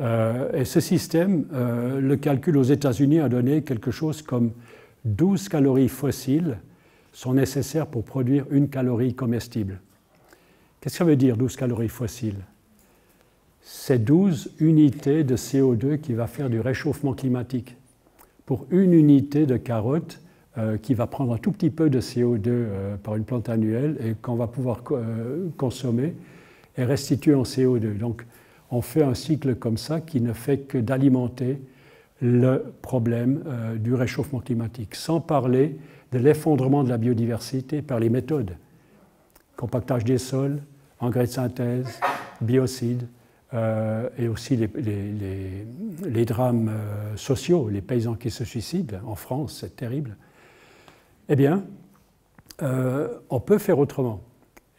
et ce système, le calcul aux États-Unis a donné quelque chose comme 12 calories fossiles sont nécessaires pour produire une calorie comestible. Qu'est-ce que ça veut dire 12 calories fossiles? C'est 12 unités de CO2 qui va faire du réchauffement climatique. Pour une unité de carotte euh, qui va prendre un tout petit peu de CO2 euh, par une plante annuelle et qu'on va pouvoir euh, consommer et restituer en CO2. Donc on fait un cycle comme ça qui ne fait que d'alimenter le problème du réchauffement climatique, sans parler de l'effondrement de la biodiversité par les méthodes. Compactage des sols, engrais de synthèse, biocides, euh, et aussi les, drames euh, sociaux, les paysans qui se suicident en France, c'est terrible. Eh bien, euh, on peut faire autrement.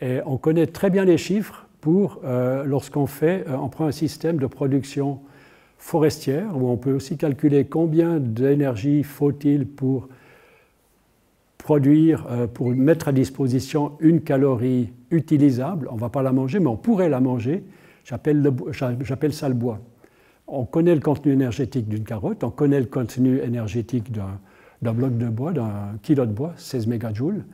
Et on connaît très bien les chiffres pour lorsqu'on fait, on prend un système de production forestière où on peut aussi calculer combien d'énergie faut-il pour produire, pour mettre à disposition une calorie utilisable. On ne va pas la manger, mais on pourrait la manger. J'appelle ça le bois. On connaît le contenu énergétique d'une carotte, on connaît le contenu énergétique d'un bloc de bois, d'un kilo de bois, 16 mégajoules.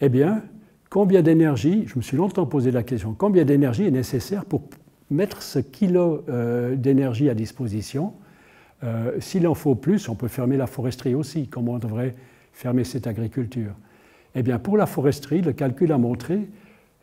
Eh bien, combien d'énergie, je me suis longtemps posé la question, combien d'énergie est nécessaire pour mettre ce kilo euh, d'énergie à disposition? Euh, S'il en faut plus, on peut fermer la foresterie aussi, comme on devrait fermer cette agriculture. Eh bien, pour la foresterie, le calcul a montré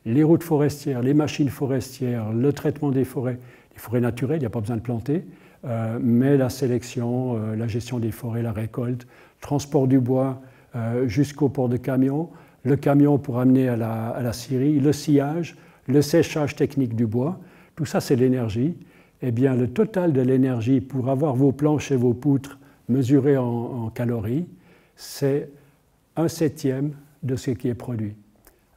les routes forestières, les machines forestières, le traitement des forêts, les forêts naturelles, il n'y a pas besoin de planter, euh, mais la sélection, euh, la gestion des forêts, la récolte, transport du bois euh, jusqu'au port de camion, le camion pour amener à la, scierie, le sillage, le séchage technique du bois, tout ça c'est l'énergie. Eh bien, le total de l'énergie pour avoir vos planches et vos poutres mesurées en calories, c'est un septième de ce qui est produit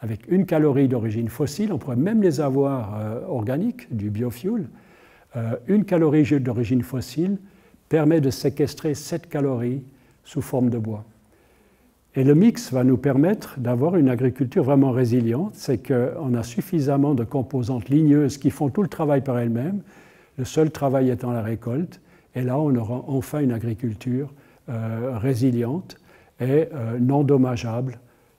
avec une calorie d'origine fossile, on pourrait même les avoir euh, organiques, du biofuel. Euh, une calorie d'origine fossile permet de séquestrer 7 calories sous forme de bois. Et le mix va nous permettre d'avoir une agriculture vraiment résiliente, c'est qu'on a suffisamment de composantes ligneuses qui font tout le travail par elles-mêmes, le seul travail étant la récolte, et là on aura enfin une agriculture euh, résiliente et non dommageable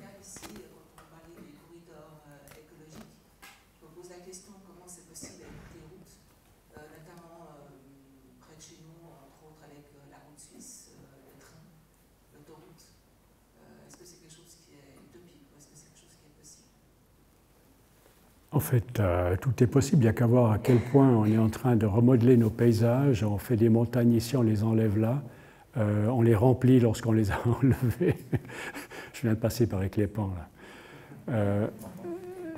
est En fait, euh, tout est possible. Il n'y a qu'à voir à quel point on est en train de remodeler nos paysages. On fait des montagnes ici, on les enlève là. Euh, on les remplit lorsqu'on les a [LAUGHS] enlevés. Je viens de passer par les là. Euh,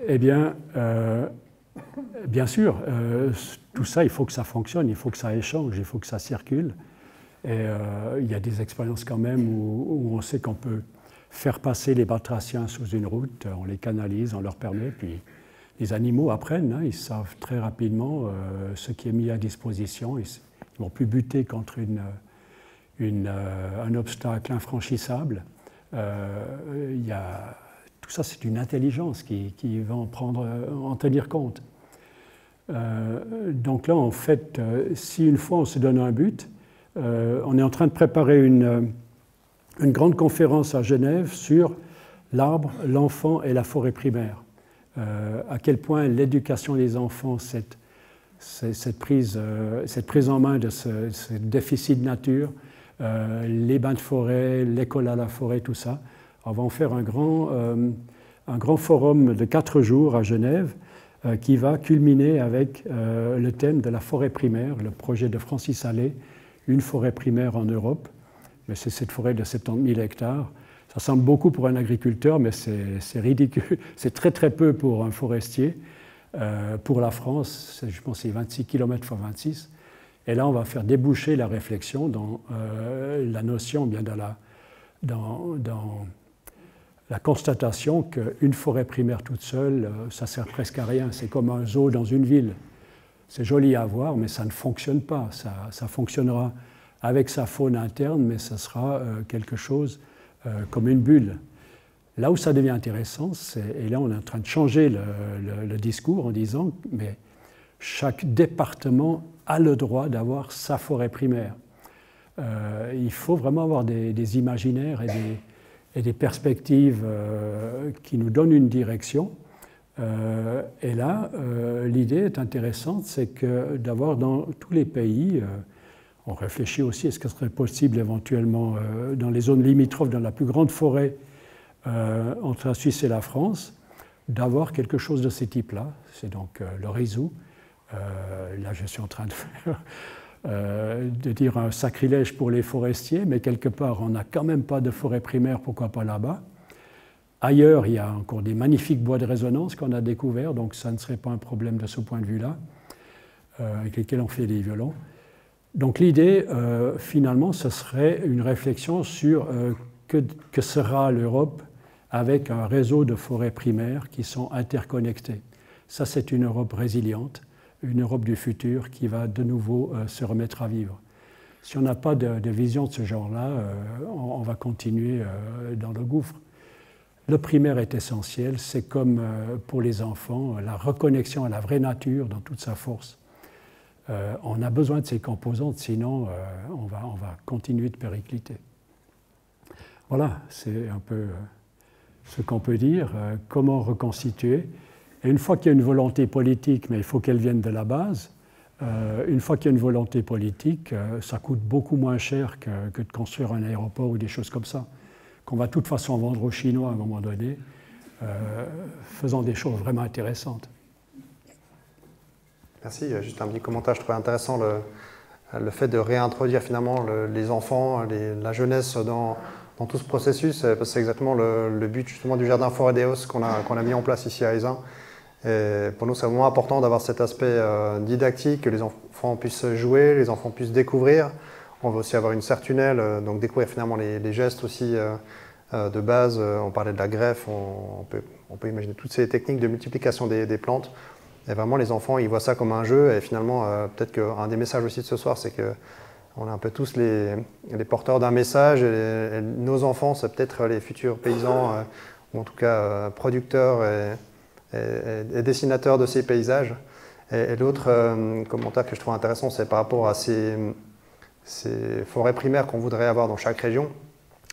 eh bien, bien sûr, tout ça, il faut que ça fonctionne, il faut que ça échange, il faut que ça circule. Et il y a des expériences quand même où, où on sait qu'on peut faire passer les batraciens sous une route, on les canalise, on leur permet, puis les animaux apprennent, hein, ils savent très rapidement euh, ce qui est mis à disposition. Ils ne vont plus buter contre euh, un obstacle infranchissable. Euh, tout ça, c'est une intelligence qui, va en, prendre, en tenir compte. donc là, en fait, si une fois on se donne un but, on est en train de préparer une grande conférence à Genève sur l'arbre, l'enfant et la forêt primaire. Euh, à quel point l'éducation des enfants, cette, prise, euh, cette prise en main de ce, déficit de nature, euh, les bains de forêt, l'école à la forêt, tout ça, on va en faire un grand, un grand forum de quatre jours à Genève qui va culminer avec le thème de la forêt primaire, le projet de Francis Allais, une forêt primaire en Europe. Mais c'est cette forêt de 70 000 hectares ça semble beaucoup pour un agriculteur, mais c'est ridicule. [LAUGHS] C'est très très peu pour un forestier. Euh, pour la France, je pense c'est 26 km x 26. Et là, on va faire déboucher la réflexion dans euh, la notion, bien dans la, dans, dans la constatation qu'une forêt primaire toute seule, euh, ça sert presque à rien. C'est comme un zoo dans une ville. C'est joli à voir, mais ça ne fonctionne pas. Ça, ça fonctionnera avec sa faune interne, mais ça sera quelque chose euh, comme une bulle. Là où ça devient intéressant, et là on est en train de changer le, discours en disant, mais chaque département a le droit d'avoir sa forêt primaire. Euh, il faut vraiment avoir des, imaginaires et des, perspectives euh, qui nous donnent une direction. et là, l'idée est intéressante, c'est que d'avoir dans tous les pays on réfléchit aussi à ce qui serait possible éventuellement euh, dans les zones limitrophes, dans la plus grande forêt euh, entre la Suisse et la France, d'avoir quelque chose de ce type-là. C'est donc euh, le réseau. là, je suis en train de faire. de dire un sacrilège pour les forestiers, mais quelque part, on n'a quand même pas de forêt primaire, pourquoi pas là-bas. Ailleurs, il y a encore des magnifiques bois de résonance qu'on a découverts, donc ça ne serait pas un problème de ce point de vue-là, avec lesquels on fait des violons. Donc l'idée, euh, finalement, ce serait une réflexion sur euh, que, sera l'Europe avec un réseau de forêts primaires qui sont interconnectées. Ça, c'est une Europe résiliente, une Europe du futur qui va de nouveau euh, se remettre à vivre. Si on n'a pas de, de, vision de ce genre-là, on, on, va continuer dans le gouffre. Le primaire est essentiel, c'est comme pour les enfants, la reconnexion à la vraie nature dans toute sa force. Euh, on a besoin de ces composantes, sinon euh, on, va, on, va, continuer de péricliter. Voilà, c'est un peu euh, ce qu'on peut dire. comment reconstituer Et une fois qu'il y a une volonté politique, mais il faut qu'elle vienne de la base, une fois qu'il y a une volonté politique, ça coûte beaucoup moins cher que, que, de construire un aéroport ou des choses comme ça, qu'on va de toute façon vendre aux Chinois à un moment donné, faisant des choses vraiment intéressantes. Merci. Juste un petit commentaire. Je trouvais intéressant le, fait de réintroduire finalement les enfants, la jeunesse dans, tout ce processus. Parce que c'est exactement le, but justement du jardin forêt qu'on a, mis en place ici à Aisin. Et pour nous, c'est vraiment important d'avoir cet aspect euh, didactique, que les enfants puissent jouer, les enfants puissent découvrir. On veut aussi avoir une serre-tunnel, euh, donc découvrir finalement les, gestes aussi euh, de base. On parlait de la greffe, on, peut, imaginer toutes ces techniques de multiplication des plantes. Et vraiment, les enfants, ils voient ça comme un jeu. Et finalement, euh, peut-être qu'un des messages aussi de ce soir, c'est que on est un peu tous les, porteurs d'un message. Et, nos enfants, c'est peut-être les futurs paysans, euh, ou en tout cas euh, producteurs et, et, dessinateurs de ces paysages. Et, l'autre commentaire que je trouve intéressant, c'est par rapport à ces, ces forêts primaires qu'on voudrait avoir dans chaque région.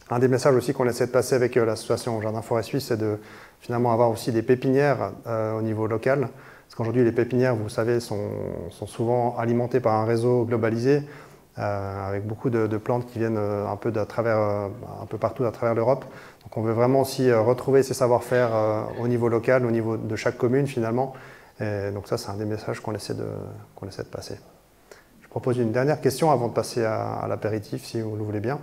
Un des messages aussi qu'on essaie de passer avec l'association Jardin Forêt Suisse, c'est de finalement avoir aussi des pépinières au niveau local. Parce qu'aujourd'hui, les pépinières, vous savez, sont, souvent alimentées par un réseau globalisé, euh, avec beaucoup de, plantes qui viennent euh, un peu, travers, euh, un peu partout à travers l'Europe. Donc on veut vraiment aussi retrouver ces savoir-faire au niveau local, au niveau de chaque commune finalement, Et donc ça, c'est un des messages qu'on essaie, de, essaie de passer. Je propose une dernière question avant de passer à l'apéritif, si vous le voulez bien.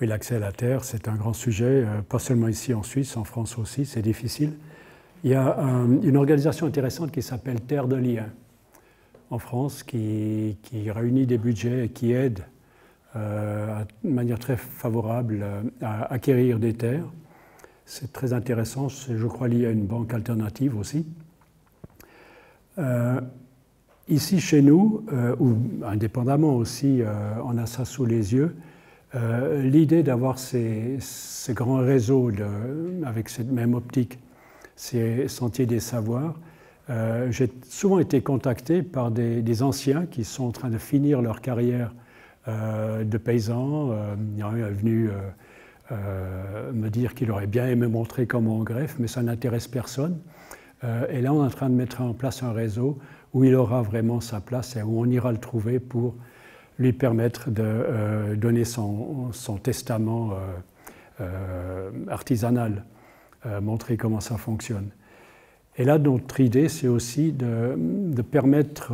Oui, l'accès à la terre, c'est un grand sujet, euh, pas seulement ici en Suisse, en France aussi, c'est difficile. Il y a une organisation intéressante qui s'appelle Terre de Liens en France, qui, réunit des budgets et qui aide euh, de manière très favorable euh, à acquérir des terres. C'est très intéressant, je crois lié à une banque alternative aussi. Euh, ici chez nous, ou indépendamment aussi, on a ça sous les yeux, euh, l'idée d'avoir ces, grands réseaux avec cette même optique, ces sentiers des savoirs, euh, j'ai souvent été contacté par des, anciens qui sont en train de finir leur carrière euh, de paysans. Euh, il y en a venu me dire qu'il aurait bien aimé montrer comment on greffe, mais ça n'intéresse personne. Et là, on est en train de mettre en place un réseau où il aura vraiment sa place et où on ira le trouver pour lui permettre de euh, donner son, testament euh, euh, artisanal, montrer comment ça fonctionne. Et là, notre idée, c'est aussi de, de permettre,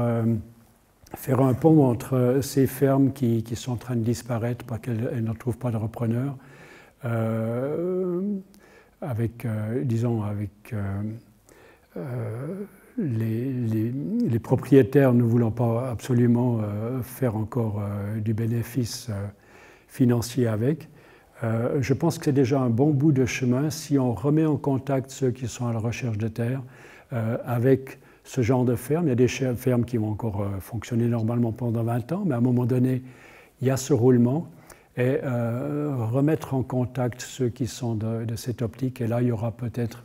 faire un pont entre ces fermes qui, sont en train de disparaître parce qu'elles elles ne trouvent pas de repreneurs, avec, disons, avec les, propriétaires ne voulant pas absolument euh, faire encore euh, du bénéfice euh, financier avec. Je pense que c'est déjà un bon bout de chemin si on remet en contact ceux qui sont à la recherche de terre euh, avec ce genre de ferme. Il y a des fermes qui vont encore fonctionner normalement pendant 20 ans, mais à un moment donné, il y a ce roulement et remettre en contact ceux qui sont de, de cette optique. Et là, il y aura peut-être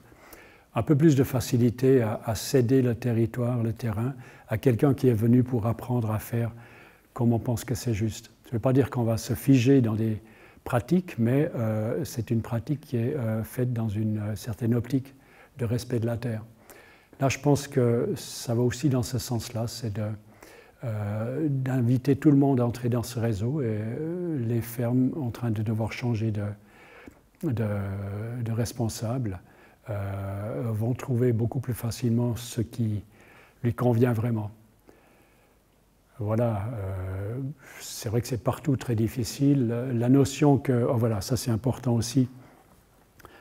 un peu plus de facilité à, céder le territoire, le terrain, à quelqu'un qui est venu pour apprendre à faire comme on pense que c'est juste. Je ne veux pas dire qu'on va se figer dans des pratiques, mais euh, c'est une pratique qui est euh, faite dans une euh, certaine optique de respect de la terre. Là, je pense que ça va aussi dans ce sens-là, c'est d'inviter tout le monde à entrer dans ce réseau et les fermes en train de devoir changer de, de, de euh, vont trouver beaucoup plus facilement ce qui lui convient vraiment. Voilà, euh, c'est vrai que c'est partout très difficile. La notion que, oh voilà, ça c'est important aussi,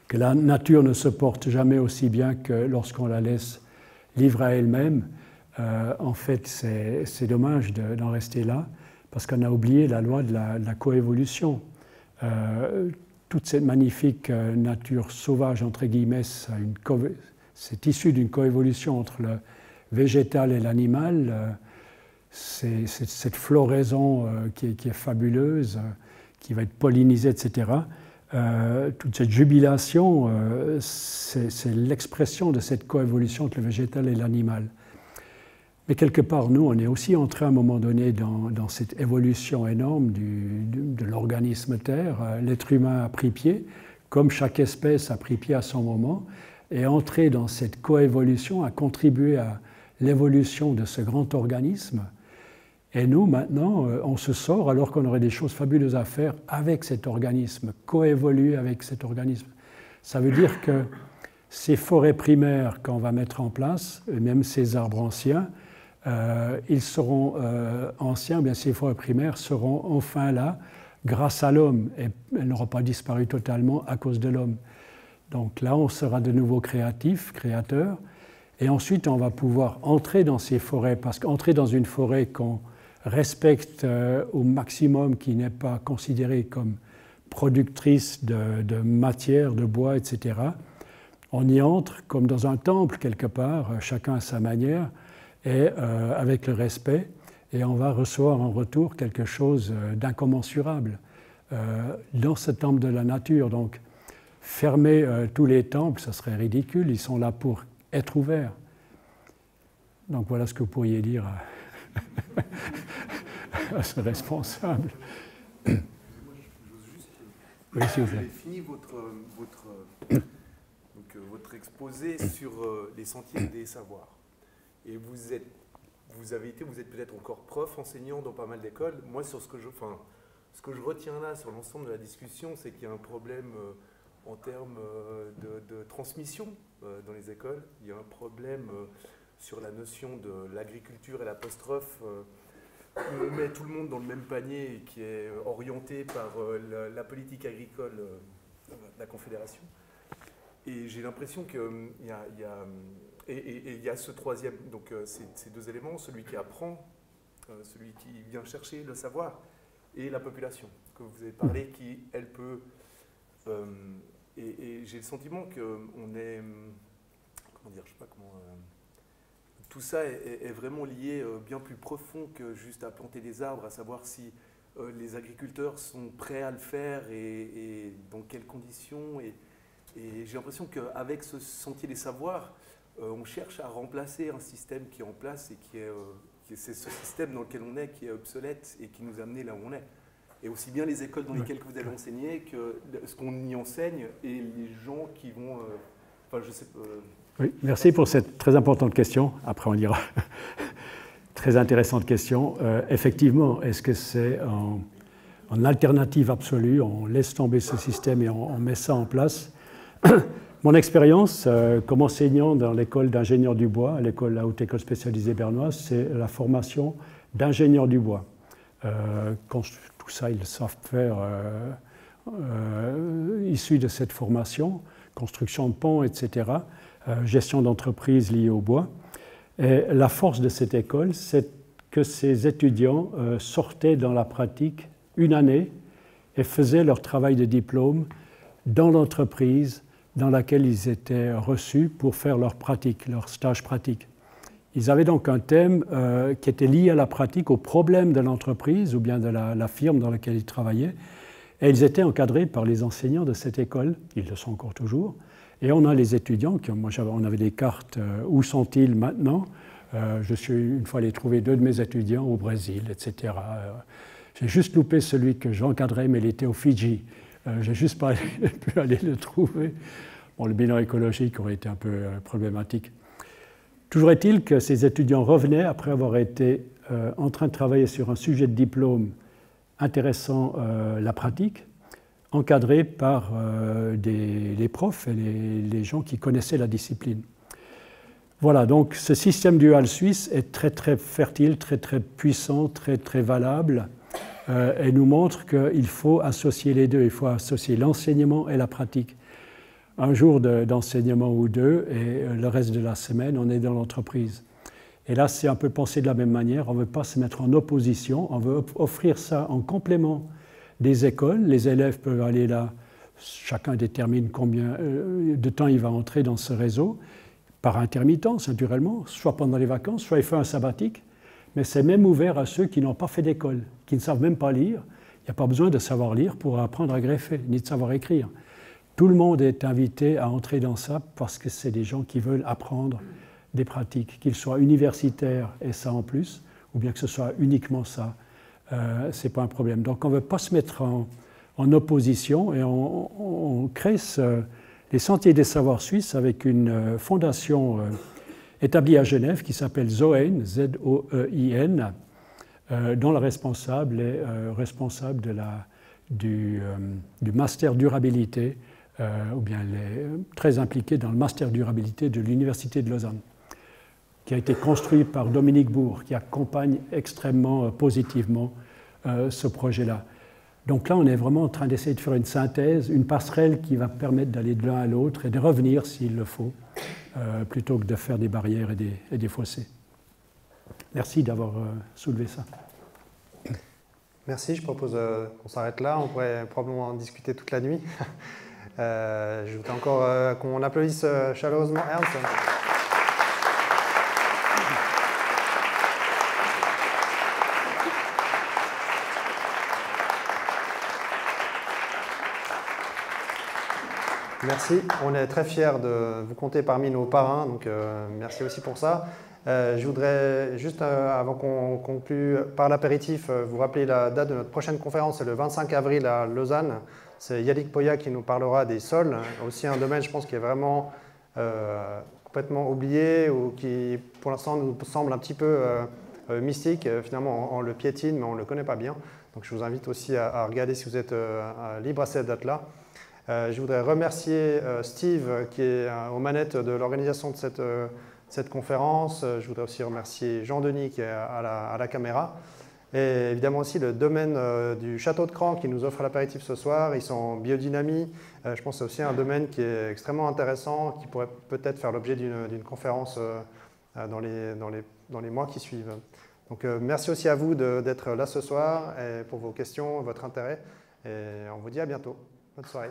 que la nature ne se porte jamais aussi bien que lorsqu'on la laisse libre à elle-même. Euh, en fait, c'est dommage de- d'en rester là, parce qu'on a oublié la loi de la, coévolution. Toute cette magnifique nature sauvage, entre guillemets, c'est issu d'une coévolution entre le végétal et l'animal. c'est cette floraison qui est, fabuleuse, qui va être pollinisée, etc. Euh, toute cette jubilation, euh, c'est l'expression de cette coévolution entre le végétal et l'animal. Mais quelque part, nous, on est aussi entré à un moment donné dans, cette évolution énorme de l'organisme Terre. Euh, l'être humain a pris pied, comme chaque espèce a pris pied à son moment, et entré dans cette coévolution, a contribué à l'évolution de ce grand organisme et nous, maintenant, euh, on se sort alors qu'on aurait des choses fabuleuses à faire avec cet organisme, coévoluer avec cet organisme. Ça veut dire que ces forêts primaires qu'on va mettre en place, même ces arbres anciens, euh, ils seront euh, anciens, bien ces forêts primaires seront enfin là grâce à l'homme et elles n'auront pas disparu totalement à cause de l'homme. Donc là, on sera de nouveau créatifs, créateurs, et ensuite on va pouvoir entrer dans ces forêts, parce qu'entrer dans une forêt qu'on respecte euh, au maximum, qui n'est pas considérée comme productrice de, matière, de bois, etc. On y entre comme dans un temple quelque part, chacun à sa manière, et euh, avec le respect, et on va recevoir en retour quelque chose d'incommensurable dans ce temple de la nature. Donc, fermer tous les temples, ça serait ridicule, ils sont là pour être ouverts. Donc voilà ce que vous pourriez dire à [LAUGHS] ce responsable. Oui, vous avez fini votre, votre, euh, exposé sur euh, les sentiers des savoirs. Et vous, êtes, vous avez été, vous êtes peut-être encore prof, enseignant dans pas mal d'écoles. Moi, sur ce que je, enfin, ce que je retiens là sur l'ensemble de la discussion, c'est qu'il y a un problème euh, en termes de, de, transmission dans les écoles. Il y a un problème sur la notion de l'agriculture et l'apostrophe euh, on met tout le monde dans le même panier qui est orienté par euh, la, politique agricole euh, de la Confédération. Et j'ai l'impression qu'il a, y, a, et, y a ce troisième, donc ces, deux éléments, celui qui apprend, celui qui vient chercher le savoir, et la population, que vous avez parlé, qui, elle, peut... et, j'ai le sentiment qu'on est... Comment dire Je sais pas comment tout ça est, vraiment lié euh, bien plus profond que juste à planter des arbres, à savoir si euh, les agriculteurs sont prêts à le faire et, dans quelles conditions. Et, j'ai l'impression qu'avec ce sentier des savoirs, euh, on cherche à remplacer un système qui est en place et qui est, c'est ce système dans lequel on est qui est obsolète et qui nous a amené là où on est. Et aussi bien les écoles dans lesquelles vous allez enseigner que ce qu'on y enseigne et les gens qui vont. enfin, je sais pas oui, merci pour cette très importante question. Après, on dira. [LAUGHS] très intéressante question. Euh, effectivement, est-ce que c'est en, alternative absolue On laisse tomber ce système et on, met ça en place? [CLEARS THROAT] Mon expérience euh, comme enseignant dans l'école d'ingénieurs du bois, l'école, la haute école spécialisée bernoise, c'est la formation d'ingénieurs du bois. Euh, tout ça, ils savent faire issu de cette formation, construction de ponts, etc. Euh, gestion d'entreprise liée au bois. Et la force de cette école, c'est que ces étudiants euh, sortaient dans la pratique une année et faisaient leur travail de diplôme dans l'entreprise dans laquelle ils étaient reçus pour faire leur pratique, leur stage pratique. Ils avaient donc un thème euh, qui était lié à la pratique, aux problèmes de l'entreprise ou bien de la, firme dans laquelle ils travaillaient. Et ils étaient encadrés par les enseignants de cette école, ils le sont encore toujours, et on a les étudiants, qui, moi, on avait des cartes, euh, où sont-ils maintenant? Euh, Je suis une fois allé trouver deux de mes étudiants au Brésil, etc. J'ai juste loupé celui que j'encadrais, mais il était au Fidji. J'ai juste pas [LAUGHS] pu aller le trouver. Bon, le bilan écologique aurait été un peu problématique. Toujours est-il que ces étudiants revenaient après avoir été en train de travailler sur un sujet de diplôme intéressant la pratique, encadré par euh, les profs et les, gens qui connaissaient la discipline. Voilà, donc ce système dual suisse est très très fertile, très très puissant, très très valable euh, et nous montre qu'il faut associer les deux, il faut associer l'enseignement et la pratique. Un jour d'enseignement ou deux et euh, le reste de la semaine, on est dans l'entreprise. Et là, c'est un peu pensé de la même manière. On ne veut pas se mettre en opposition, on veut offrir ça en complément des écoles. Les élèves peuvent aller là, chacun détermine combien euh, de temps il va entrer dans ce réseau, par intermittence, naturellement, soit pendant les vacances, soit il fait un sabbatique. Mais c'est même ouvert à ceux qui n'ont pas fait d'école, qui ne savent même pas lire. Il n'y a pas besoin de savoir lire pour apprendre à greffer, ni de savoir écrire. Tout le monde est invité à entrer dans ça parce que c'est des gens qui veulent apprendre des pratiques, qu'ils soient universitaires et ça en plus, ou bien que ce soit uniquement ça, euh, ce n'est pas un problème. Donc on ne veut pas se mettre en, opposition et on, crée les Sentiers des Savoirs Suisses avec une euh, fondation euh, établie à Genève qui s'appelle ZOEIN, Z-O-E-I-N, dont le responsable est responsable de la, du, du, master durabilité, ou bien elle est très impliquée dans le master durabilité de l'Université de Lausanne qui a été construit par Dominique Bourg, qui accompagne extrêmement euh, positivement euh, ce projet-là. Donc là, on est vraiment en train d'essayer de faire une synthèse, une passerelle qui va permettre d'aller de l'un à l'autre et de revenir s'il le faut, euh, plutôt que de faire des barrières et des, fossés. Merci d'avoir soulevé ça. Merci, je propose qu'on s'arrête là. On pourrait probablement en discuter toute la nuit. [LAUGHS] je voudrais encore qu'on applaudisse chaleureusement Ernst. Merci. On est très fiers de vous compter parmi nos parrains, donc euh, merci aussi pour ça. Euh, je voudrais juste, euh, avant qu'on conclue par l'apéritif, vous rappeler la date de notre prochaine conférence, c'est le 25 avril à Lausanne. C'est Yannick Poya qui nous parlera des sols, aussi un domaine, je pense, qui est vraiment complètement oublié ou qui, pour l'instant, nous semble un petit peu mystique. Finalement, on, le piétine, mais on ne le connaît pas bien. Donc je vous invite aussi à, à regarder si vous êtes libre à cette date-là. Euh, je voudrais remercier euh, Steve qui est euh, aux manettes de l'organisation de cette, cette, conférence. Je voudrais aussi remercier Jean-Denis qui est à la, caméra. Et évidemment aussi le domaine du château de Cran qui nous offre l'apéritif ce soir. Ils sont en biodynamie. je pense que c'est aussi un domaine qui est extrêmement intéressant, qui pourrait peut-être faire l'objet d'une conférence dans, les, mois qui suivent. Donc merci aussi à vous d'être là ce soir et pour vos questions, votre intérêt. Et on vous dit à bientôt. Bonne soirée.